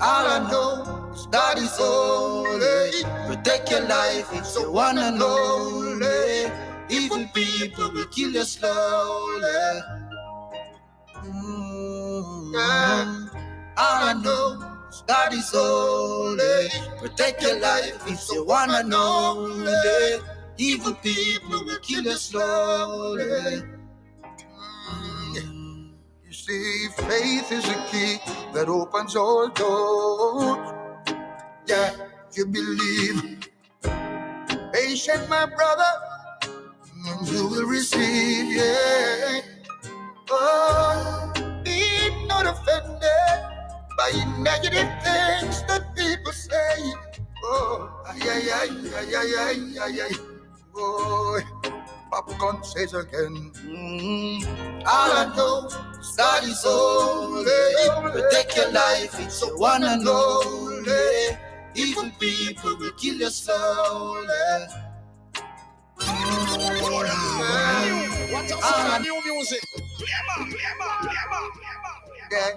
All I know is God is holy. Protect your life if you wanna know. Evil people will kill you slowly. Mm. Yeah. All I know is God is holy. Protect your life if you wanna know. Evil people will kill you slowly. See, faith is a key that opens all doors. Yeah, you believe. Patient, my brother, and you will receive. Yeah. Oh, be not offended by negative things that people say. Oh, ay, ay, ay, ay, ay, ay, ay, Papa popcorn says again. All I know is that is only take your life. It's a one and only. Even people will kill you slowly. What else is new music? Play ma, play. Yeah.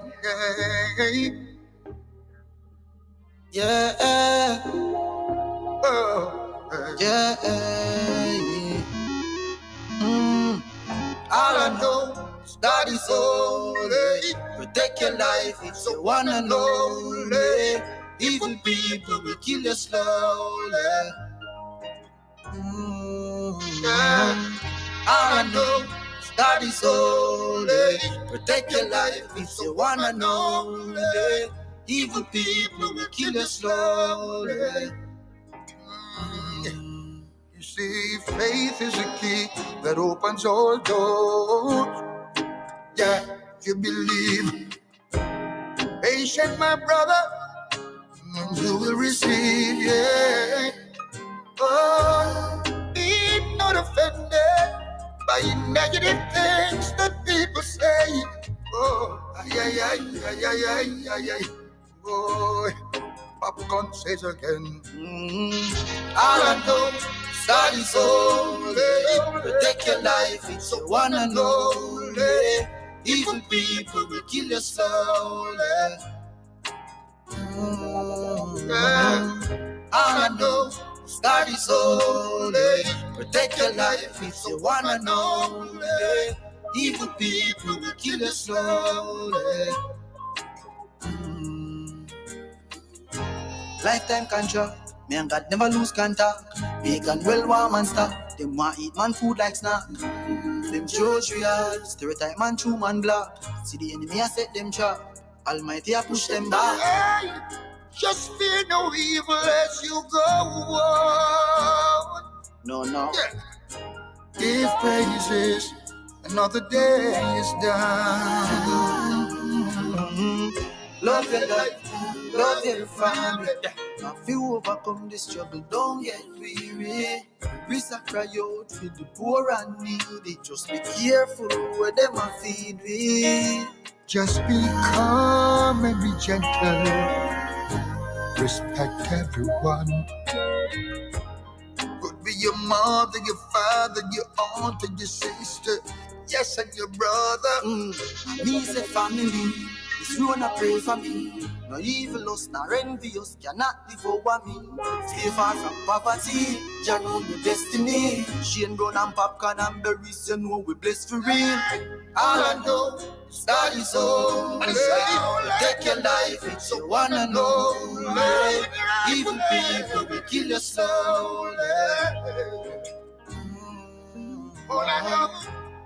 Yeah. Yeah. Mm. All I know is God is holy. Protect your life, it's the one and only. Evil people will kill you slowly. Mm. Yeah. All I know is God is holy. Protect your life, it's the one and only. Evil people will kill you slowly. See, Faith is a key that opens all doors. Yeah, you believe. Patient, my brother, and you will receive. Yeah. Oh, be not offended by negative things that people say. Oh, ay, ay, ay, ay, ay, ay, ay, Oh, popcorn says again. Mm-hmm. I don't know. God is holy. Protect your life, it's the one and only. Even people will kill you slowly. Mm, yeah. I know God is holy. Protect your life, it's the one and only. Evil people will kill you slowly. Lifetime contract, me and God never lose contact. Bacon well warm and stock. Them want eat man food like snack. Them judge real, stereotype man true man black. See the enemy I set them trap. Almighty I push them back. Just fear no evil as you go on. No, no. Give praises, another day is done. Mm-hmm. Love your life, love your family. If you overcome the struggle, don't get weary. Please I cry out for the poor and needy. Just be careful where them are feed we. Just be calm and be gentle. Respect everyone. Could be your mother, your father, your aunt, and your sister. Yes, and your brother. Mm. Me say family. This road I pray for me. No evil us, no envious, cannot live devour me. Stay far from poverty, Jah know your destiny. Shane brown and popcorn and berries, you know we blessed for real. All I know is God is holy. Take your life, it's your one and only. Evil people will kill you slowly. All I know,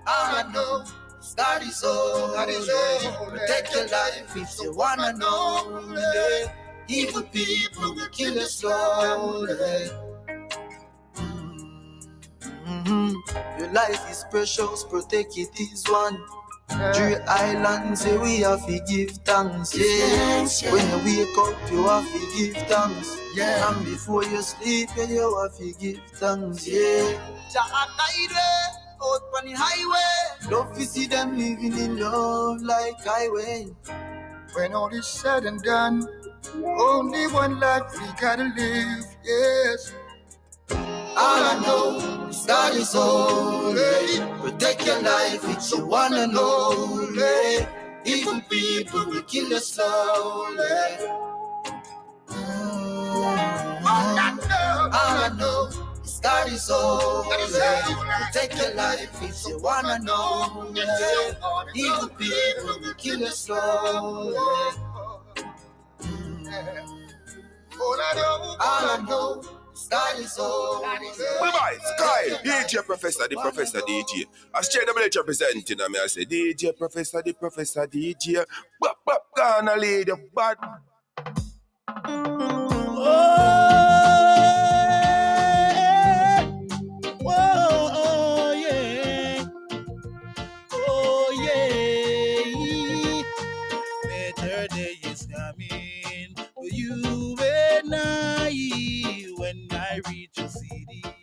all I know. God is all, God is all. Protect your life, the one and only. Evil people will kill you slowly. Mhm. Your life is precious, protect it is one. Three islands, say we have to give thanks, yeah. When you wake up, you have to give thanks, yeah. And before you sleep, yeah, you have to give thanks, yeah. Out on the highway. Love to see them living in love like highway. When all is said and done, only one life we gotta live, yes. All I know is God is holy. Protect your life, it's the one and only. Even people will kill you slowly. All I know, all I know is God is holy. Take your life, it's the one and only. Even people will kill you slowly. All I know, all I know. God is holy. Bye bye, Sky, DJ Professor, the Professor DJ. I straight up representing me. I say, DJ Professor, the Professor DJ. Bop, bop, gonna lead the bad. Oh, na.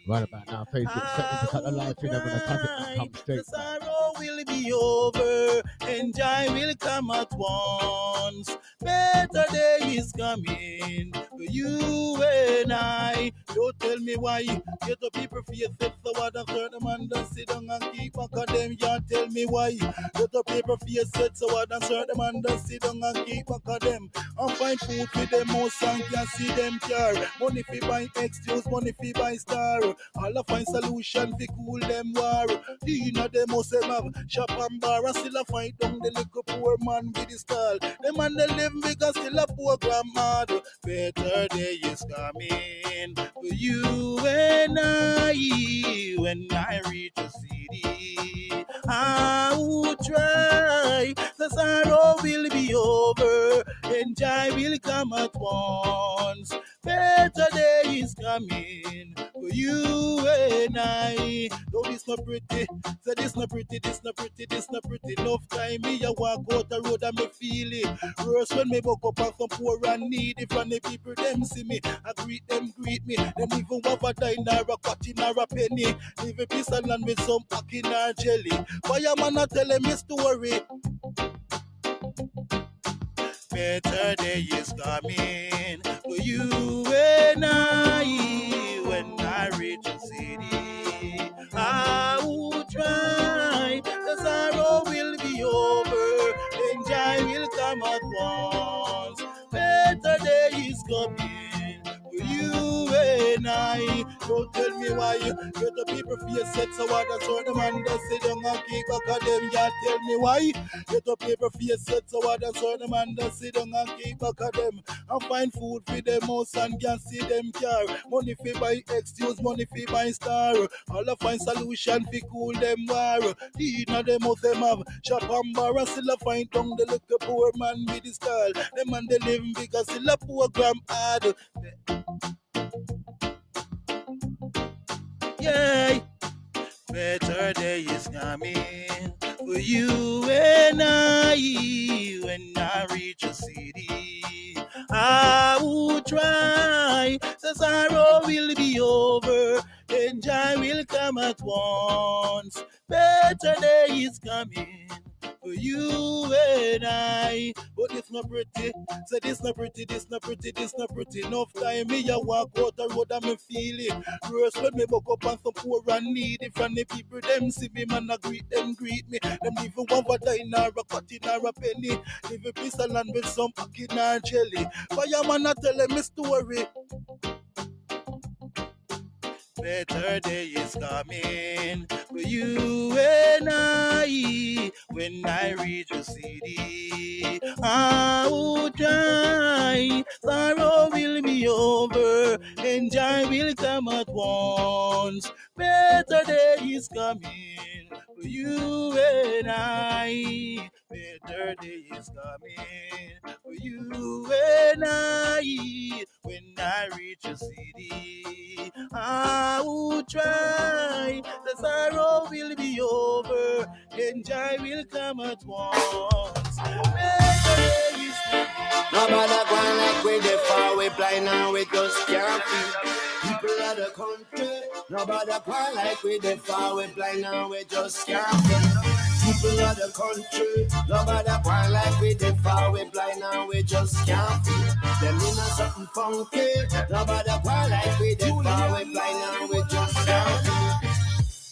Right about now, Facebook set me to cut the live thing. I'm gonna cut it and come straight The sorrow will be over and joy will come at once. Better day is coming for you and I. Don't tell me why get the people it so what a certain man does sit down and keep on them. You tell me why get the people face it so what a certain man does sit down and keep on them. And find food for them most and can see them care. Money fi buy excuse, money fi buy star. All I find solution fi cool them war. You know them must them have shop and bar and still a fight down the little poor man with the stall. Them man they live because still a poor grandma. Better day is coming for you and I when I reach the city. I will try. The sorrow will be over and joy will come at once. Better day is coming for you and I. Though this not pretty, say this not pretty, this not pretty, this not pretty. Enough time me I walk out the road and me feel it. Worse when me woke up and some poor and needy from the people them see me. I greet them, greet me. Them even want a dime or a cotton or a penny. Leave a piece of land with some packing or jelly. Fireman a telling me story. Better day is coming for you and I when I reach the city. I will try, the sorrow will be over, and joy will come at once. Better day is coming you I. Don't tell me why you get the people face it so what that's what the man does sit down and keep back at them. Yeah, tell me why get the people face it so what that's what the man does sit down and keep back them. And find food for them house and can see them car. Money fi buy excuse, money fi buy star. All I find solution fi cool them war. The inna them house them have shop and bar and still a find down the little poor man with the style. Them man they live because still a poor gram hard. Yeah. Better day is coming for you and I when I reach a city. I will try, the sorrow will be over, and joy will come at once. Better day is coming for you and I. But it's not pretty. Say this not pretty, this not pretty, this not pretty. Enough time me I walk out the road and me feel it. Worse when me woke up and some poor and needy from the people them see me man I greet them greet me. Them even want a dime or a cutting or a penny. Live a piece of land with some packing or jelly. Fireman I tell them me story. Better day is coming for you and I when I reach the city. I will try, sorrow will be over, and joy will come at once. Better day is coming you and I. Better day is coming for you and I when I reach a city. I will try, the sorrow will be over, and joy will come at once. Better is Nobody going like we the far we blind and we just can't feel. People of the country, nobody going like we the far we blind and we just can't feel. People of the country, nobody going like we the far we blind and we just can't feel. Them in a something funky, nobody going like we the far we blind and we just can't feel.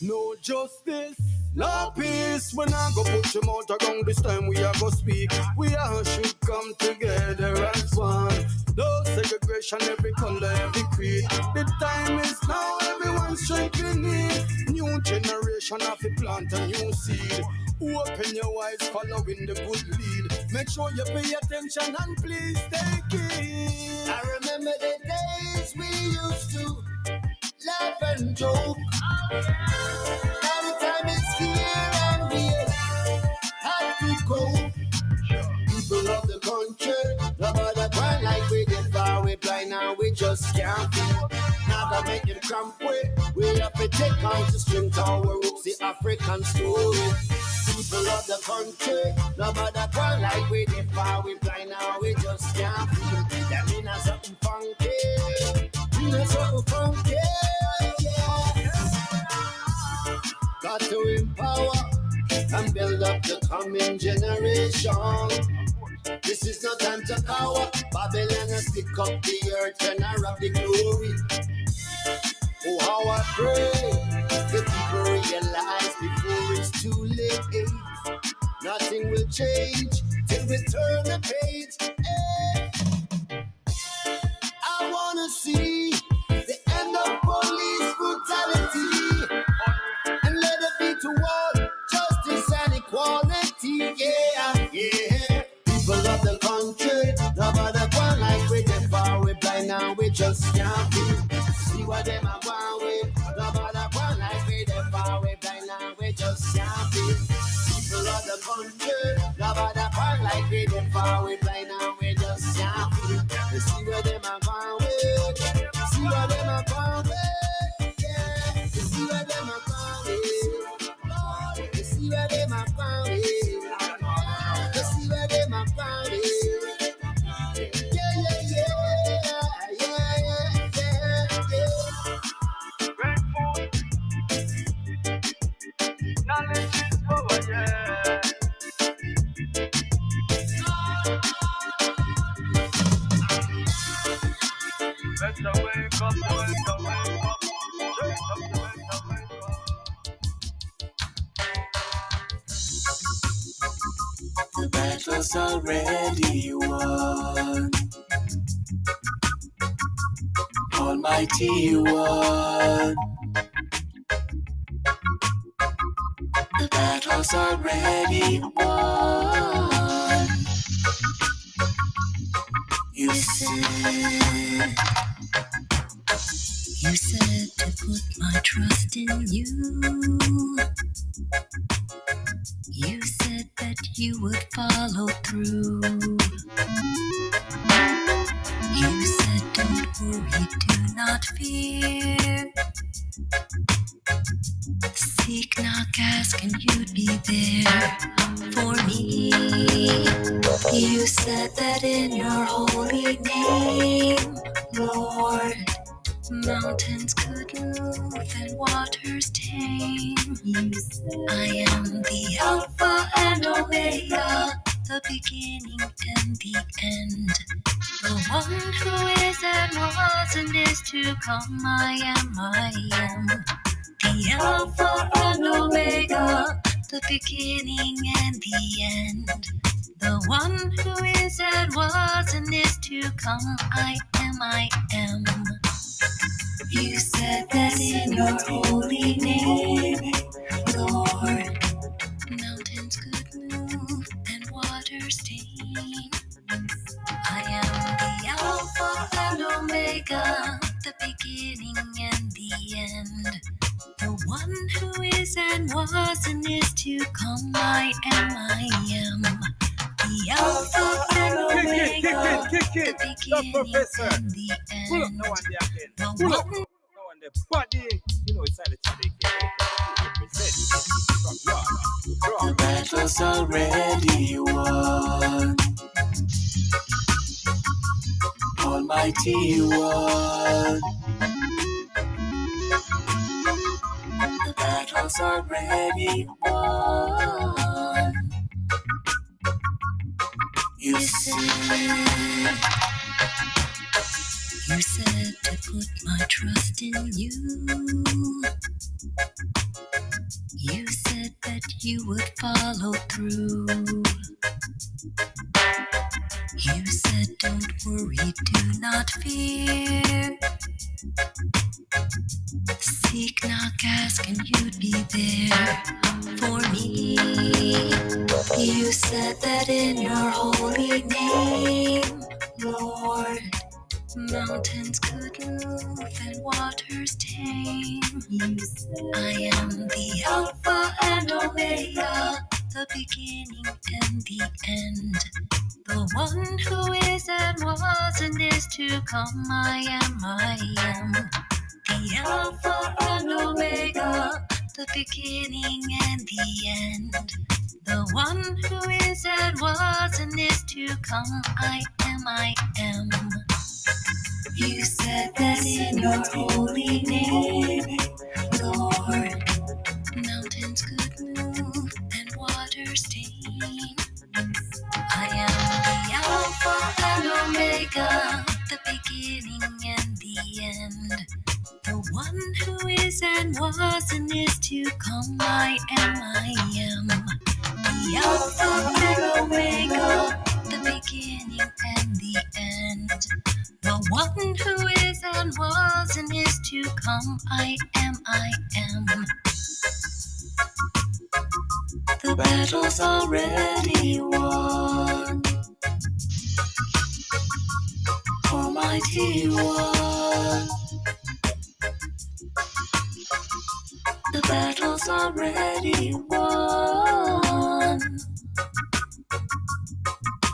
No justice, no peace. When I go put your mouth around this time, we are go speak. We all should come together as one. No segregation, every color, every creed. The time is now, everyone's shaking it. New generation of to plant a new seed. Open your eyes, following the good lead. Make sure you pay attention and please take it. I remember the days we used to laugh and joke. Oh, now the them tramp way. We have to take out the strength our roots, the African story. People of the country, no matter what, like we did far, we fly now, we just can't feel. That mean a something funky, mean a something funky, yeah. Got to empower and build up the coming generation. This is no time to cower. Babylon stick up the earth and I the glory. Oh, how I pray that people realize before it's too late. Nothing will change till we turn the page. Hey. I wanna see like we go forward right now. I The battles are ready. You said, Don't worry, do not fear. Seek, knock, ask, and you'd be there for me. You said that in your holy name, Lord. Mountains could move and waters tame. I am the Alpha and Omega the beginning and the end. The one who is and was and is to come, I am, I am. The Alpha and Omega, the beginning and the end. The one who is and was and is to come, I am, I am. You said that in your holy name, Lord. Mountains could and water stain. I am the Alpha and Omega, the beginning and the end. The one who is and was and is to come. I am, I am. The Alpha and Omega, the beginning and the end. The one who is and was and is to come. I am, I am. Battle's already won. Almighty One. The battle's already won.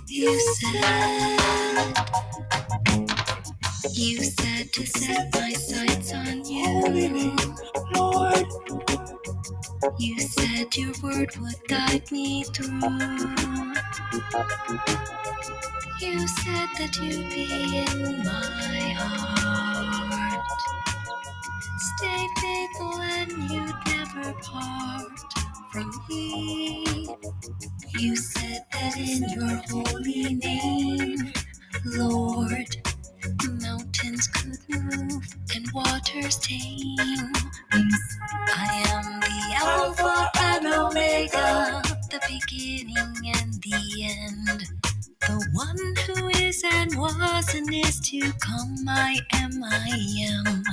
You said, you said to set my sights on you, Lord. You said your word would guide me through. You said that you'd be in my heart. Stay faithful and you'd never part from me. You said that in your holy name, Lord, mountains could move and waters tame. I am the Alpha and Omega, the beginning and the end. The one who is and was and is to come. I am, I am.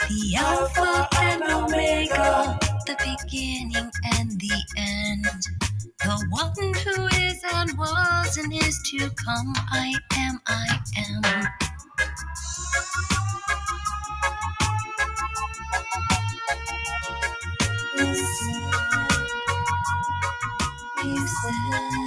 The Alpha and Omega, the beginning and the end. The one who is and was and is to come. I am, I am. You said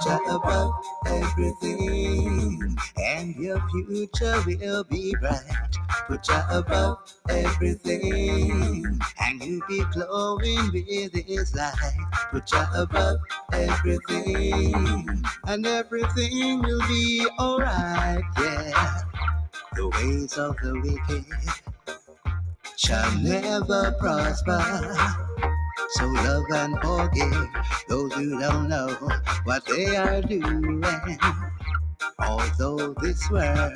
Put above everything, and your future will be bright. Put you above everything, and you'll be glowing with His light. Put you above everything, and everything will be alright. Yeah, the ways of the wicked shall never prosper. So love and forgive those who don't know what they are doing. Although this world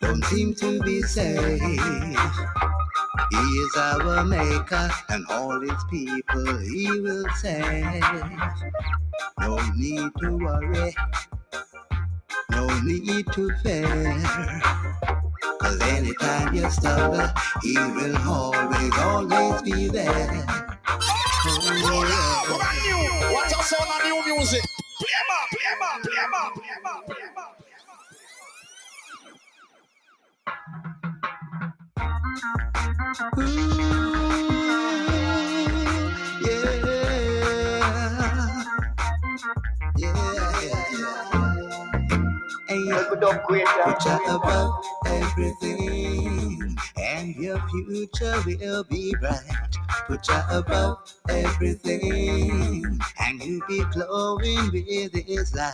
don't seem to be safe, He is our maker and all His people He will save. No need to worry, no need to fear. Cause anytime you stumble, he will always, always be there. Oh, yeah. Brand new. Music. Up, Put you above everything, and your future will be bright. Put you above everything, and you'll be glowing with His light.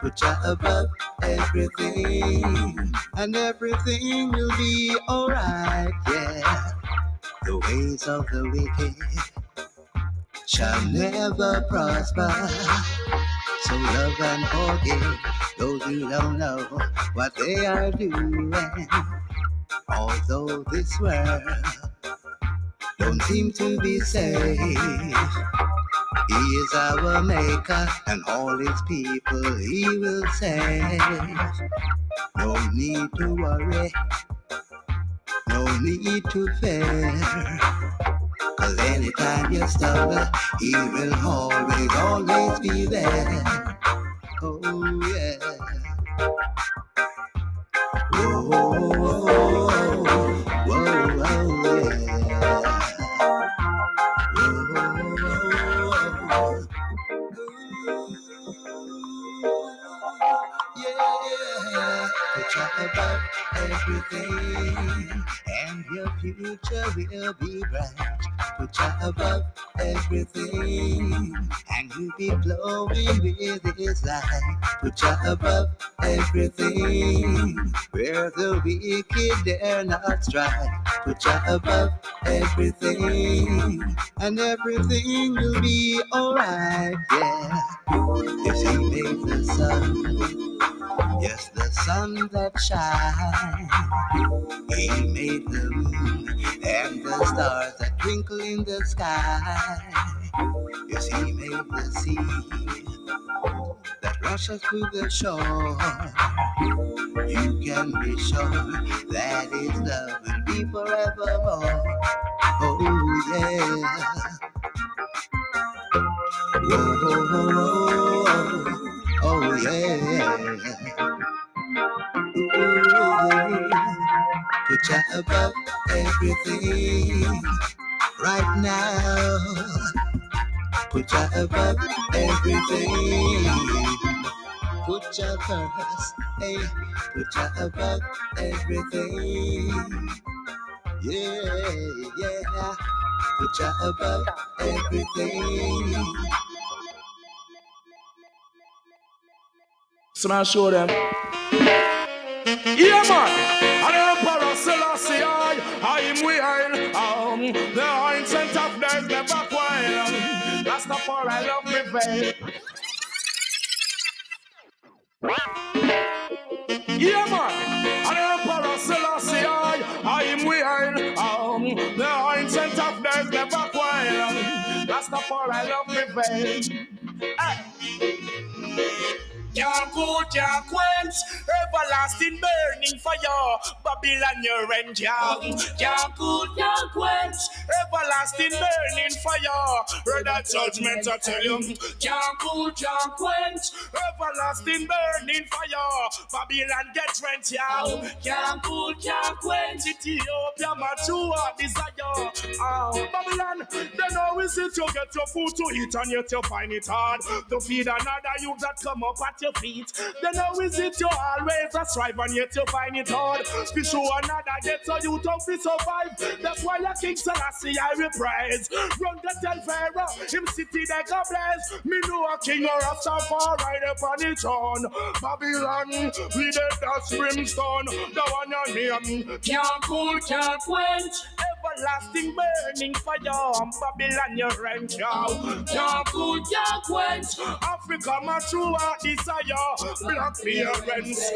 Put you above everything, and everything will be alright. Yeah, the ways of the wicked shall never prosper. So love and forgive those who don't know what they are doing. Although this world don't seem to be safe, He is our maker and all His people He will save. No need to worry, no need to fear. Cause anytime you stumble, he will always, always be there. Oh yeah. Whoa, oh, whoa, oh yeah, put you above everything, your future will be bright. Put you above everything, and you'll be glowing with His light. Put you above everything, where the wicked dare not strike. Put you above everything, and everything will be alright. Yeah, if He made the sun. Yes, the sun that shines. He made the moon and the stars that twinkle in the sky. Yes, he made the sea that rushes through the shore. You can be sure that his love will be forevermore. Oh, yeah. Whoa, whoa, whoa. Oh, yeah. Put you above everything right now. Put you above everything. Put you first, put you above everything. Yeah, yeah. Put you above everything. Smash show them. Yeah, man. And the Emperor Selassie, I, I am weird. Um, the ancient of days never quiet. That's the for I love prevail. Yeah, man. And the Emperor Selassie, I, I am weird. Um, the ancient of days never quiet. That's the for I love prevail. Hey. Can't cool, can't quench, everlasting burning fire. Babylon, your end. Can't cool, can't quench, everlasting burning fire. That judgment, I tell you. Can't cool, can't quench, everlasting burning fire. Babylon, get rent, young. Can't cool, can't quench, Ethiopia, mature desire. Oh, Babylon, they know is it you get your food to eat and yet you find it hard to feed another youth that come up at your feet. They know is it you always a strive and yet you find it hard. To show another get so you don't be survive. That's why your King Selassie I reprise. Run the Pharaoh, him city like a blaze. Me know a king or a star right upon the throne. Babylon, we dead that's brimstone. The one your name um, can't cool, can't quench. Everlasting burning fire. Babylon, your rent, yo. Can't cool, can't quench. Africa, my true heart desire. Black parents.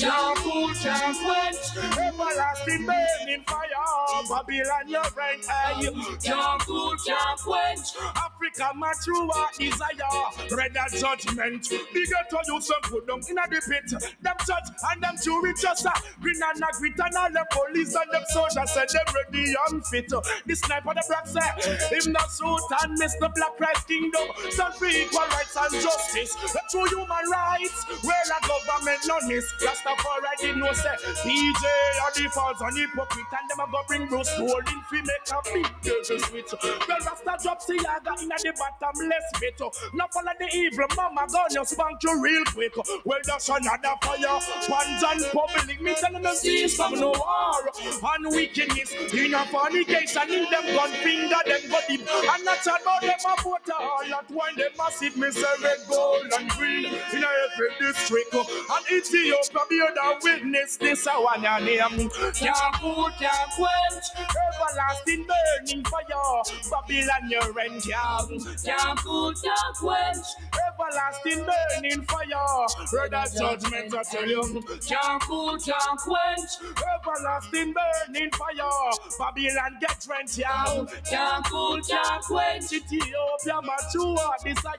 Can't cool, can't quench. Everlasting burning fire. Babylon, your rent, hey. Can't cool, can't quench. Africa, my true heart desire. Red judgment. Bigger to you, some put them in the pit. Them judge and them jury just green and a grit and all the police and them soldiers said them ready and fit. Uh, the sniper the black say him not suit and miss the black rights kingdom. Stand for equal rights and justice. The true human rights. Where a government none miss. Rastafari did no say PJ are the false and hypocrite and them a go bring Bruce Golding fi make a big dirty switch. Well Rasta drop Seaga in the bottomless pit. Uh. Now follow the evil mama you spank you real quick. Uh. Well that's another fire. Pans and public me telling them cease from no war and wickedness. In a fornication in them gun finger them go deep. And not about them a vote all that wine them a sit me say red gold and green in every district. Oh. And Ethiopia be the witness this a one your name. Can't put, can't quench, everlasting burning fire. Babylon your young. Can't put, can't quench, everlasting burning fire. That judgment I tell you. Can't put, can't quench, everlasting burning fire. Babylon get rent young. Can't cool, can't quench. Ethiopia mature desire.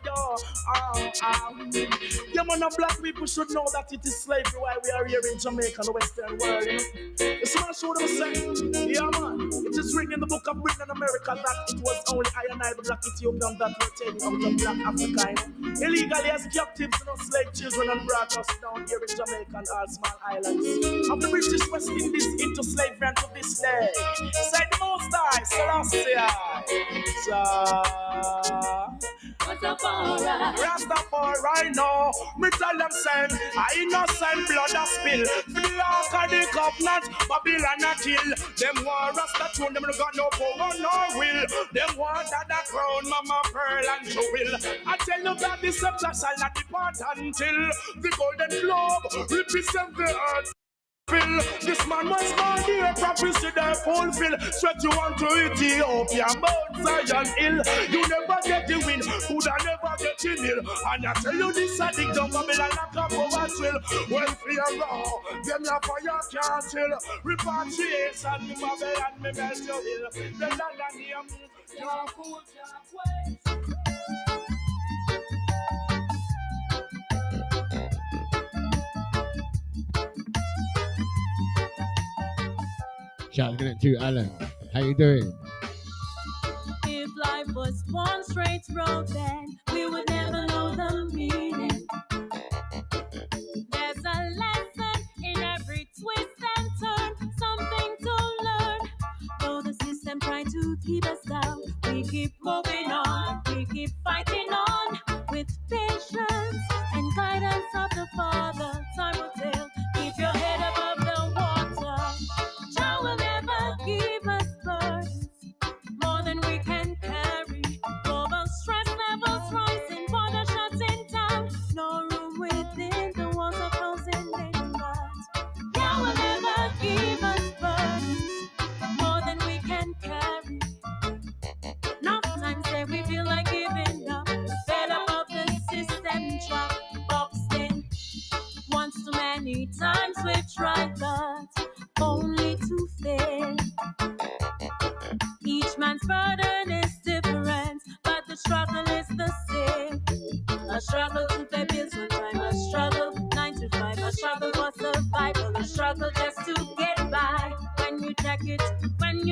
Um, um. Yeah, man, black people should know that it is slavery why we are here in Jamaica, and the Western world. You know? It's what I show them say. Yeah, man. It is written in the book of Britain and America that it was only I and I, the black Ethiopian, that were taken out of black Africa. You know? illegally as captives and us slave children and brought us down here in Jamaica and all small islands. Of the British West Indies into slavery and to this day. Say the most high. Jah. Rastafari now, me tell them send I innocent blood a spill. Ark of the covenant, Babylon a kill. Them want Rasta tune, them no got no power nor will. Them want that a crown, Mama Pearl and Jewel. I tell you that the scepter shall not depart until the golden globe represent the earth. Phil. This man was born here, prophecy they fulfill. Sweat you want to Ethiopia, Mount Zion Hill. You never get the win, could I never get the nil. And I tell you this, I dig down Babylon like a power drill. Well, fear raw, them your fire can't chill. Repatriation, me Babylon, me melt your hill. The land and name, your food, your way. Shout out to Alan. How you doing? If life was one straight road, then we would never know the meaning. There's a lesson in every twist and turn, something to learn. Though the system to keep us down, we keep moving on, we keep fighting on with patience and guidance of the Father.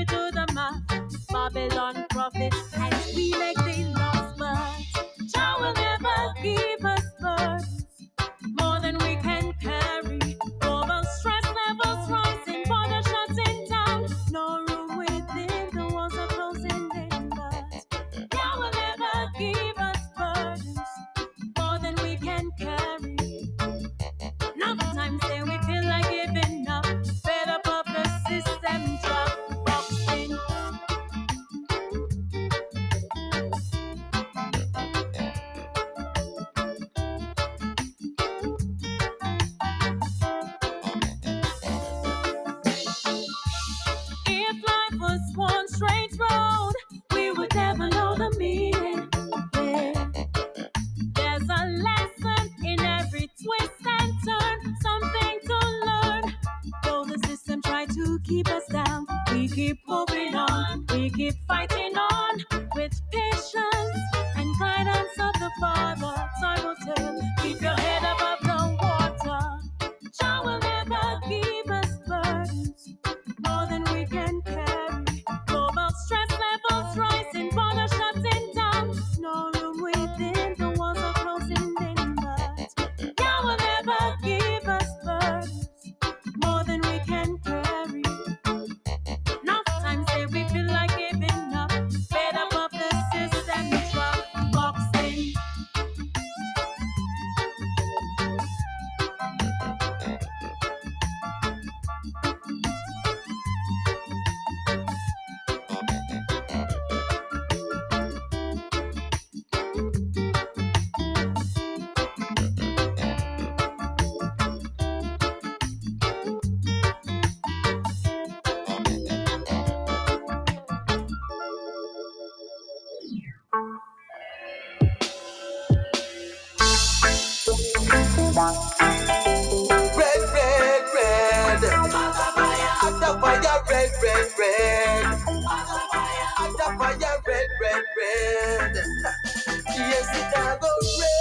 You do the red. Yes, it a go red.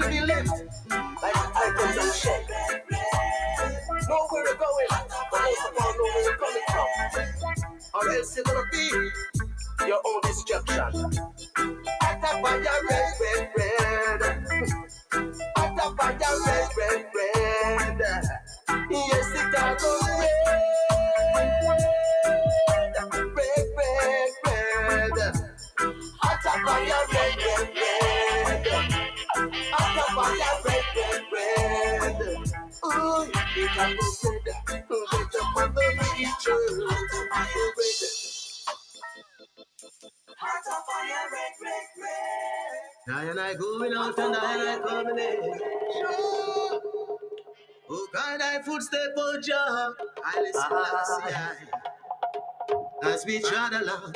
We be left like items on the shelf. Nowhere to going, but most of all, know where you're coming from. Or else you're gonna be your own destruction. At a fire, red, Now and I going out and and I coming in. Oh God, I footstep on Jah. I listen, I. As we trot along,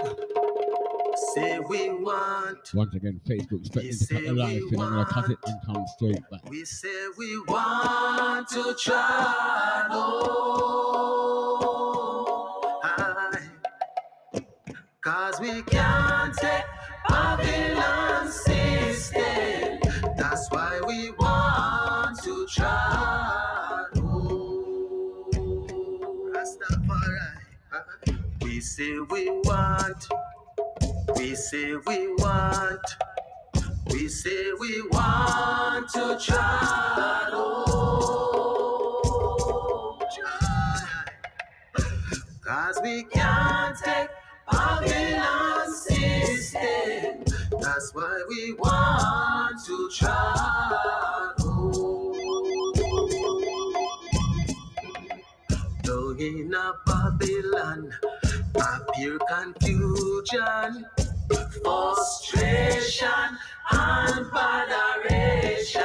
say we want. Once again, Facebook threatening to cut the live feed. I'm going to cut it and come straight back. We say we want to try. I, Cause we can't take Babylon system. That's why we want to try. Rastafari. We say we want. We say we want. We say we want to try. Cause we can't take Babylon system. That's why we want to try. Though in a Babylon, appear confusion, frustration, and botheration.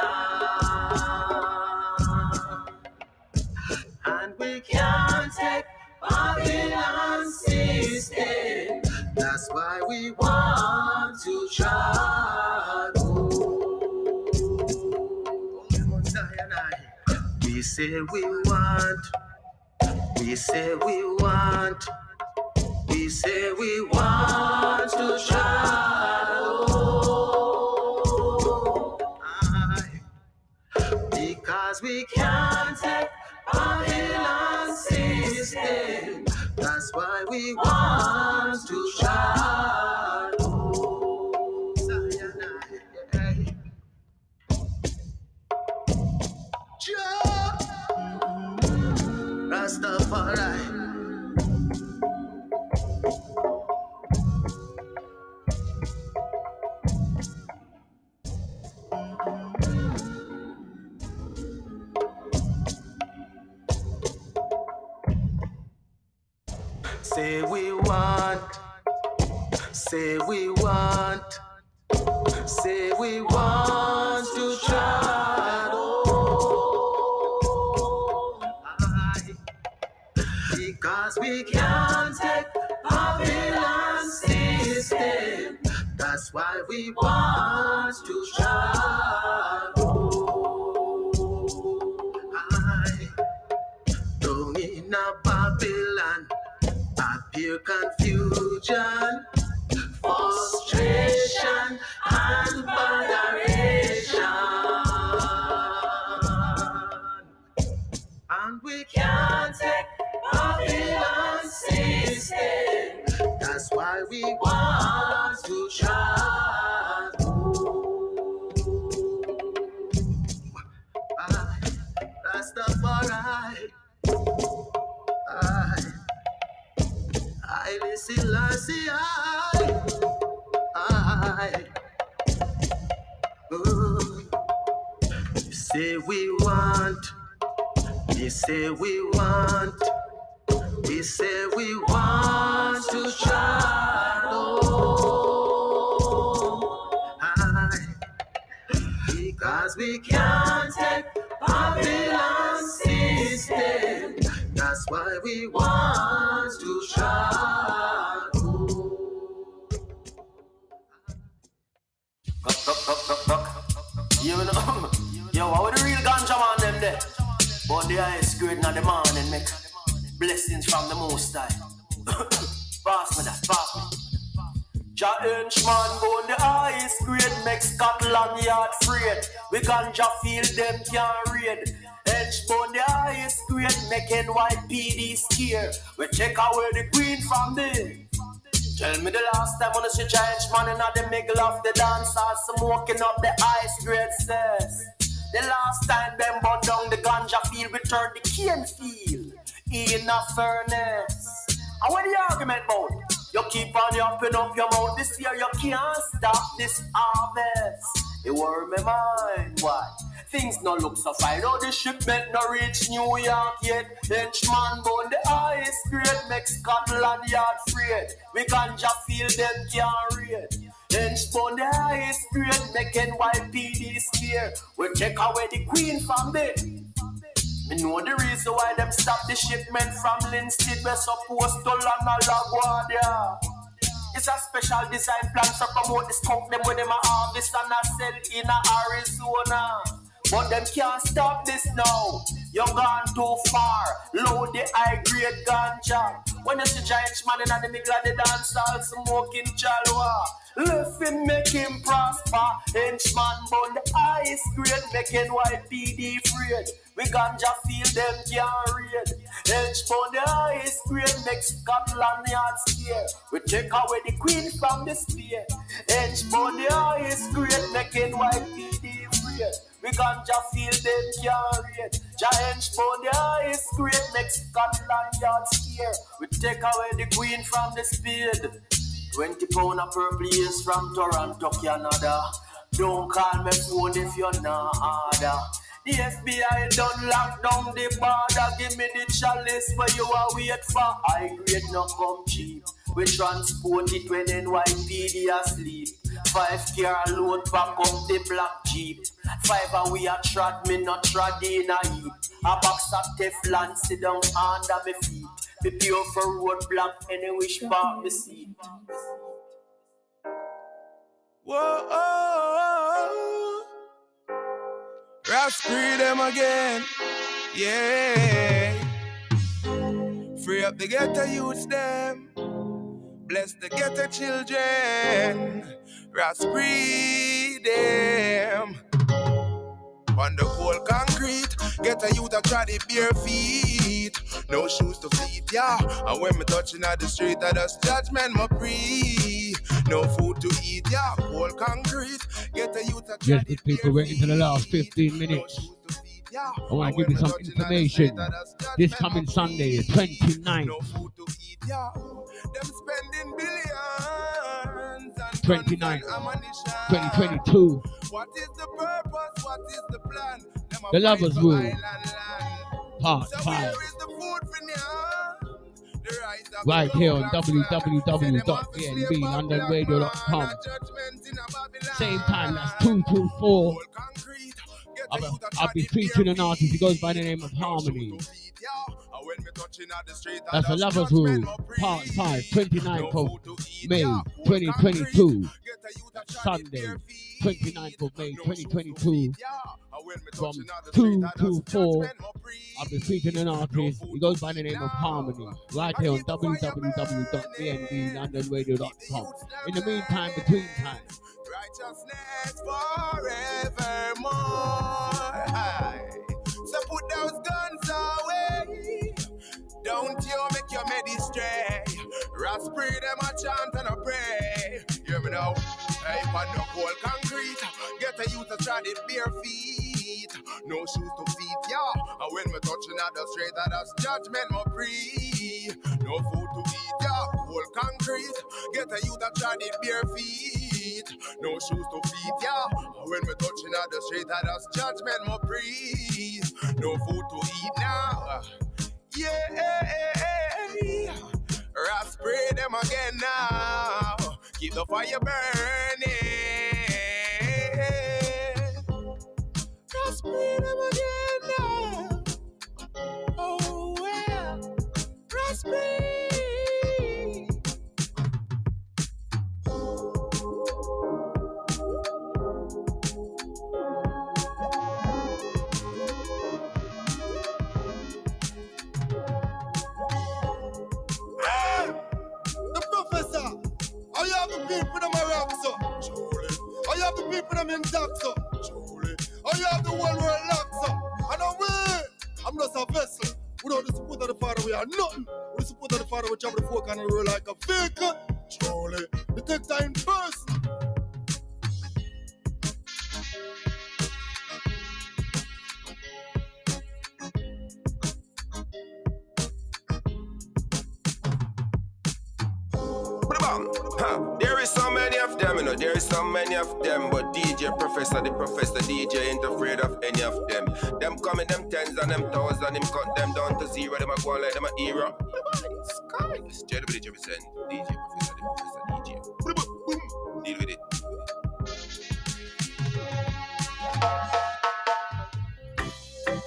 And we can't take Babylon system. That's why we want to try. We say we want. We say we want. Say we want to aye. Because we can't take Babylon system. That's why we want to try. Oh, Say we want, say we want, say we want to try. Because we can't take Babylon system. That's why we want to try. In a Babylon, appear confusion, say we want, you say we want, we say we want to try. Because we can't take Babylon system. That's why we want to try. You know, yo, how the real ganja man them there? But the highest grade in the morning make blessings from the most high. pass me that, pass me. Ja go on the highest grade make Scotland Yard afraid. We ganja feel them can't raid. Hench on the highest grade make NYPD scare. We check away the queen from there. Tell me the last time on the switch hench man in the middle of the dance hall smoking up the ice grade stairs. The last time them burn down the ganja field, we turned the cane field in a furnace. And what the argument about? You keep on yapping up your mouth this year, you can't stop this harvest. It were my mind, why? Things no look so fine. Oh, the shipment no reach New York yet. Henchman bone the highest grade make Scotland Yard afraid. We ganja feel them can't read. Henchman the highest grade make NYPD scare. We check away the queen from there. Me know the reason why them stop the shipment from Linstead. We're supposed to land a LaGuardia. It's a special design plan to promote this skunk them with them a harvest and a sell in a Arizona. But them can't stop this now. You're gone too far. Load the high grade ganja. When you see giant man in the middle of the dance hall smoking chalwa. Him make him prosper. Henchman bun the highest grade making YPD afraid. We ganja feel them can't read. Henchman the highest grade make Scotland Yard scare. We take away the queen from the spear. Henchman the highest grade making YPD afraid. We ganja feel them can't read. Giant spoon the highest grade make Scotland Yard scare. We take away the queen from the spade. 20 pound of purple years from Toronto, Canada. Don't call me phone if you're not order. The FBI done lock down the border. Give me the chalice where you are wait for. High grade no come cheap. We transport it when NYPD asleep. Five car load back up the black jeep. Five and we a trod me not trod in a heap. A box of Teflon sit down under me feet. Me pure for road block any wish part the seat. Whoa, oh, Rascree them again. Yeah. Free up the ghetto youths them. Bless the ghetto children. Rascree them. On the cold concrete, get a youth a try the bare feet. No shoes to feet, yeah. And when me touching at the street, I just judgment my pre. No food to eat, yeah. Cold concrete, get a youth a Yes, good people, we're into the last 15 minutes. I want to give you some information. This coming Sunday, the 29th, yeah. Them spending billions and 29th, 2022. What is the purpose? What is the plan? The Lovers fight Part So 5. where is the food for now? Right here on www.bnblondonradio.com. Same time, that's 224. I'll be, I'll be featuring an artist. He goes by the name of Harmony. That's a Lovers Room, Part 5, 29th of May 2022. Sunday, 29th of May 2022. From 2 to 4, I'll be featuring an artist. He goes by the name of Harmony. Right here on www.bnblondonradio.com. In the meantime, between time, righteousness forevermore. So put those guns away. Don't you make your medi stray. Raspberry them a chant and a pray. Hear me now. Hey, on no cold concrete. Get a youth to trod it bare feet. No shoes to feet, yeah. And when we touching at the straight, that's judgment, my pre. No food to eat, yeah. Cold concrete. Get a youth to trod it bare feet. No shoes to feet, yeah. And when we touching at the straight, that's judgment, my pre. No food to eat now. Yeah. Raspberry them again now. Keep the fire burning. Raspberry them again now. Oh, well. Raspberry. The people them a rock so. I have the people them in dock so. I have the whole world locked so. And I'm way. I'm just a vessel. Without the support of the Father, we are nothing. With the support of the Father, we travel the fork and the road like a vehicle. Truly. The take time first. Bang. Huh. There is so many of them, you know. There is so many of them, but DJ Professor, the Professor DJ ain't afraid of any of them. Them coming, them tens and them thousands, him cut them down to zero. Them a go like them a hero. Sky. Straight up DJ represent DJ Professor, the Professor DJ. Deal with it.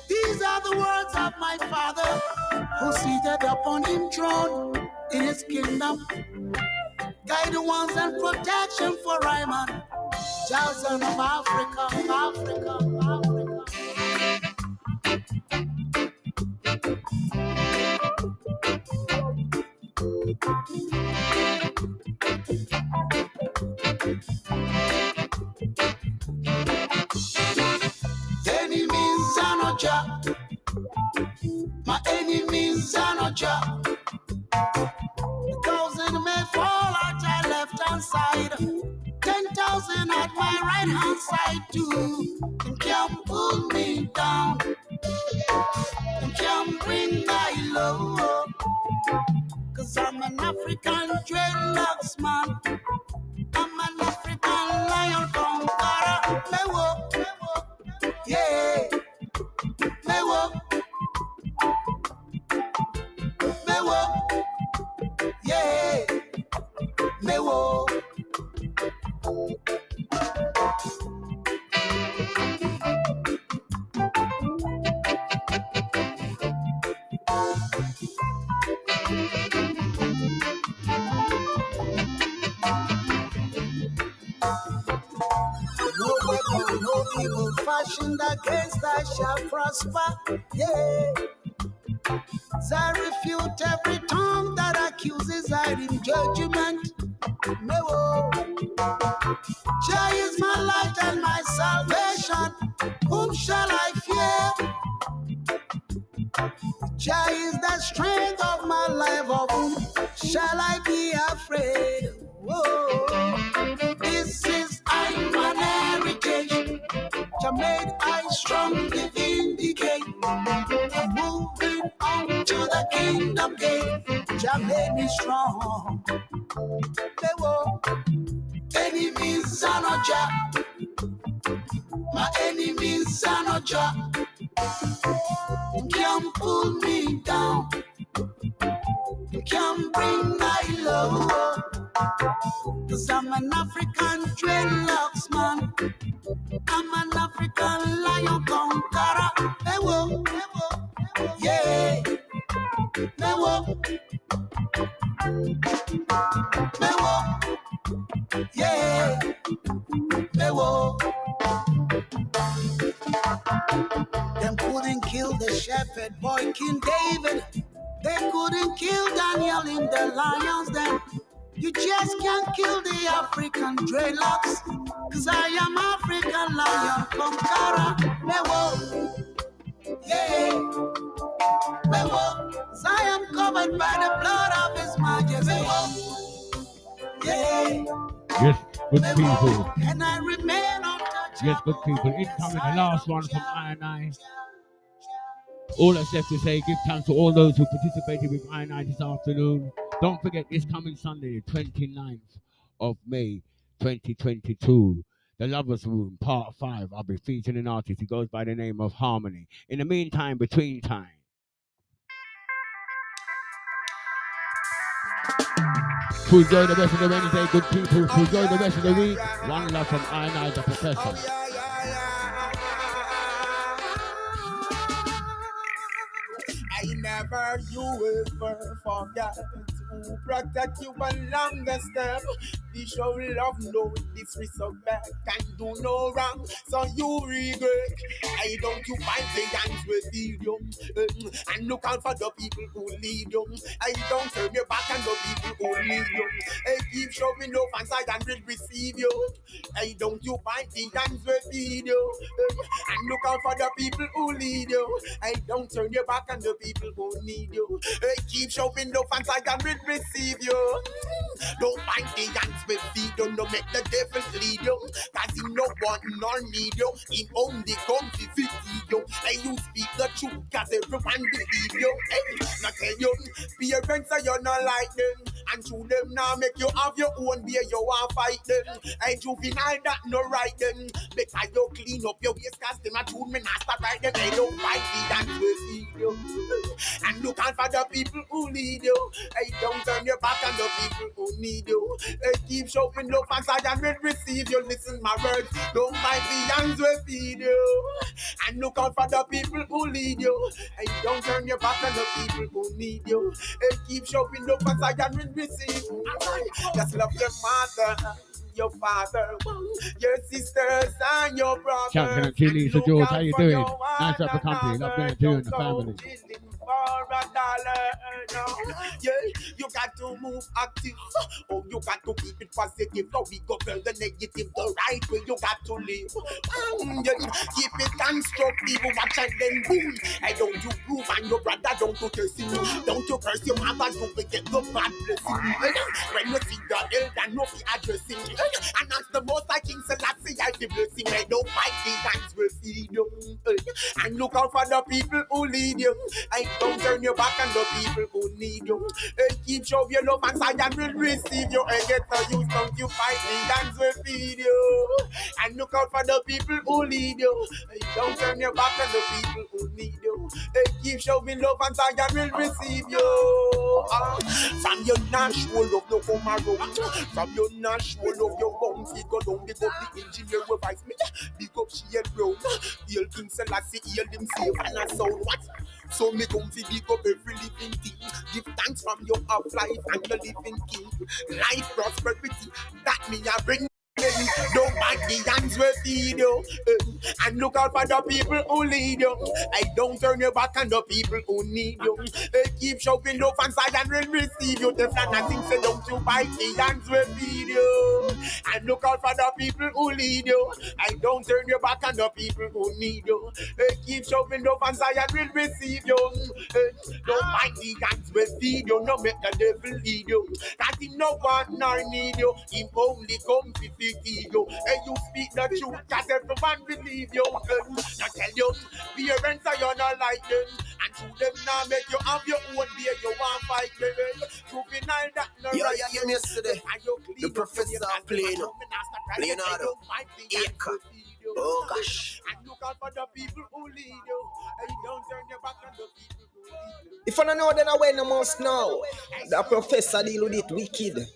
These are the words of my father, who seated upon him throne in his kingdom. Guidance and protection for child son of Africa, Africa, Africa. One from I. All that's left to say, give thanks to all those who participated with I this afternoon. Don't forget this coming Sunday, the 29th of May 2022. The Lovers Room, Part 5. I'll be featuring an artist who goes by the name of Harmony. In the meantime, between time, to enjoy the rest of the Wednesday, good people. To enjoy the rest of the week, one love from I the Professor. Oh, never you ever forget to protect you along the step. We show love, no disrespect, and do no wrong, so you regret. I don't you find the hands with you um, and look out for the people who lead you. I don't turn your back on the people who lead you. I keep showing love and side and will receive you. I don't you find the hands with you um, and look out for the people who lead you. I don't turn your back on the people who need you. I keep showing love and side and will receive you. Don't find the hands with feed you, no make the devil lead you. Cause he no want nor need you. He only come to feed you. And you speak the truth, cause everyone believe you. Hey, now tell you, parents are you not like them. And to them now make you have your own beer, you want fight them. Hey, juvenile that no right them. Because you clean up your waist, cause them a tune me not right them. They don't fight the dance will feed you. And look out for the people who lead you. Hey, don't turn your back on the people who need you. Hey, keep showing love and side and will receive you. Listen my words. Don't fight the hands will feed you. And look out for the people who lead you. Hey, don't turn your back on the people who need you. Hey, keep showing love and side and will receive you. Just love your mother. Your father, your sisters, and your brothers. Champion and T. Lisa George, how you doing? Nice to have a company. Love being to you and the family. For a dollar. No. Yeah, you got to move active. Oh, you got to keep it positive. No, we go burn the negative the right way. You got to live. Mm, yeah. Keep it constructive. Watch and then boom. I don't you prove and your brother don't you curse him. Don't you curse your mother. You will get the bad blessing. When you see the elder, no be addressing. And ask the most I King Selassie, I be blessing. I don't fight the hands will feed you. And look out for the people who lead you. I don't turn your back on the people who need you. And keep show your love and side will receive you. And get the use, don't you fight the hands will feed you. And look out for the people who lead you. Don't turn your back on the people who need you. And keep showing love and side will receive you. Ah, From your natural love, no come around. From your natural love, your bounty go down. Big up the engineer revise me. Big up she and brown. Heal King Selassie, heal him safe and I sound what? So me come fi big up every living thing. Give thanks from your of life and your living king. Life prosperity that me a bring. Don't bite the hands will feed you eh, And look out for the people who lead you. I don't turn your back on the people who need you. Eh, Keep showing love and side and will receive you. The flat nothing say don't you bite the hands will feed you And look out for the people who lead you. I don't turn your back on the people who need you. Eh, Keep showing love and side and will receive you. Eh, Don't bite the hands will feed you No make the devil lead you. Cause he no want nor need you. Him only come to feed you And you speak the truth Cause everyone believe you Now tell you Parents are you not like them And to them now make you have your own beer You want fight baby Juvenile that no Yo, right you me yesterday? The professor playing up. Leonardo. Eka. Oh gosh. And look out for the people who lead you And don't turn your back on the people who If I don't know, then I when I must now. The professor deal with it wicked.